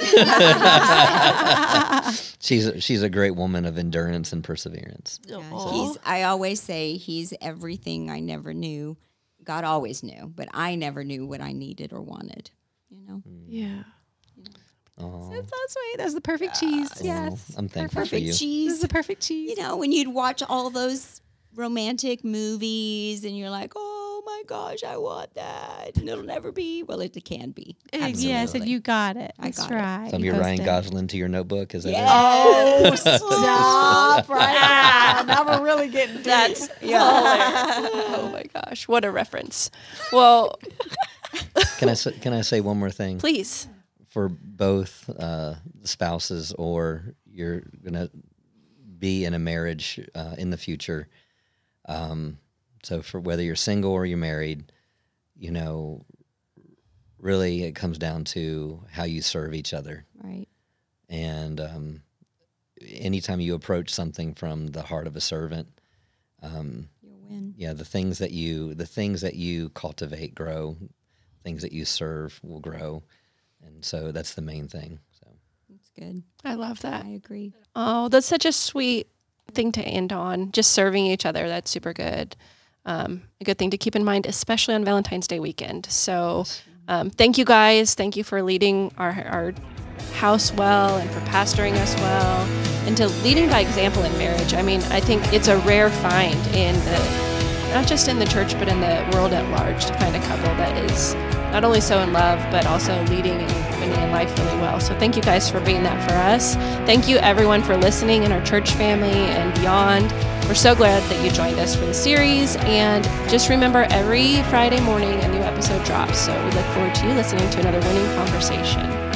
Speaker 4: she's a- she's a great woman of endurance and perseverance.
Speaker 3: Yeah,
Speaker 2: Aw.
Speaker 3: he's. I always say he's everything I never knew. God always knew, but I never knew what I needed or wanted. You know, mm.
Speaker 2: yeah.
Speaker 4: Aw. Uh-huh.
Speaker 2: That's so sweet. That's the perfect cheese. Yes.
Speaker 4: I'm thankful for
Speaker 3: perfect
Speaker 4: you.
Speaker 2: This is
Speaker 3: cheese.
Speaker 2: the perfect cheese.
Speaker 3: You know, when you'd watch all those romantic movies, and you're like, "Oh my gosh, I want that," and it'll never be. Well, it can be.
Speaker 2: Uh, Yes, and you got it.
Speaker 3: I
Speaker 2: That's
Speaker 3: got it.
Speaker 2: right.
Speaker 4: So I'm your Ryan. Gosling to your notebook. Is that
Speaker 3: Yeah.
Speaker 2: Oh, stop right now. Now we're really getting
Speaker 1: That's
Speaker 3: Yeah.
Speaker 1: Oh my gosh, what a reference. Well.
Speaker 4: Can I say, can I say one more thing?
Speaker 1: please.
Speaker 4: for both uh, spouses or you're gonna be in a marriage uh, in the future. Um, so for whether you're single or you're married, you know, really it comes down to how you serve each other.
Speaker 3: Right.
Speaker 4: And um, anytime you approach something from the heart of a servant, um,
Speaker 3: You'll win.
Speaker 4: yeah, the things that you the things that you cultivate grow, things that you serve will grow, and so that's the main thing. So
Speaker 3: That's good.
Speaker 1: I love that.
Speaker 3: I agree.
Speaker 1: Oh, that's such a sweet thing to end on. Just serving each other. That's super good. Um, a good thing to keep in mind, especially on Valentine's Day weekend. So, um, thank you guys. Thank you for leading our, our house well and for pastoring us well and to leading by example in marriage. I mean, I think it's a rare find in the, not just in the church, but in the world at large to find a couple that is not only so in love, but also leading and winning in life really well. So thank you guys for being that for us. Thank you everyone for listening in our church family and beyond. We're so glad that you joined us for the series. And just remember, every Friday morning a new episode drops. So we look forward to you listening to another winning conversation.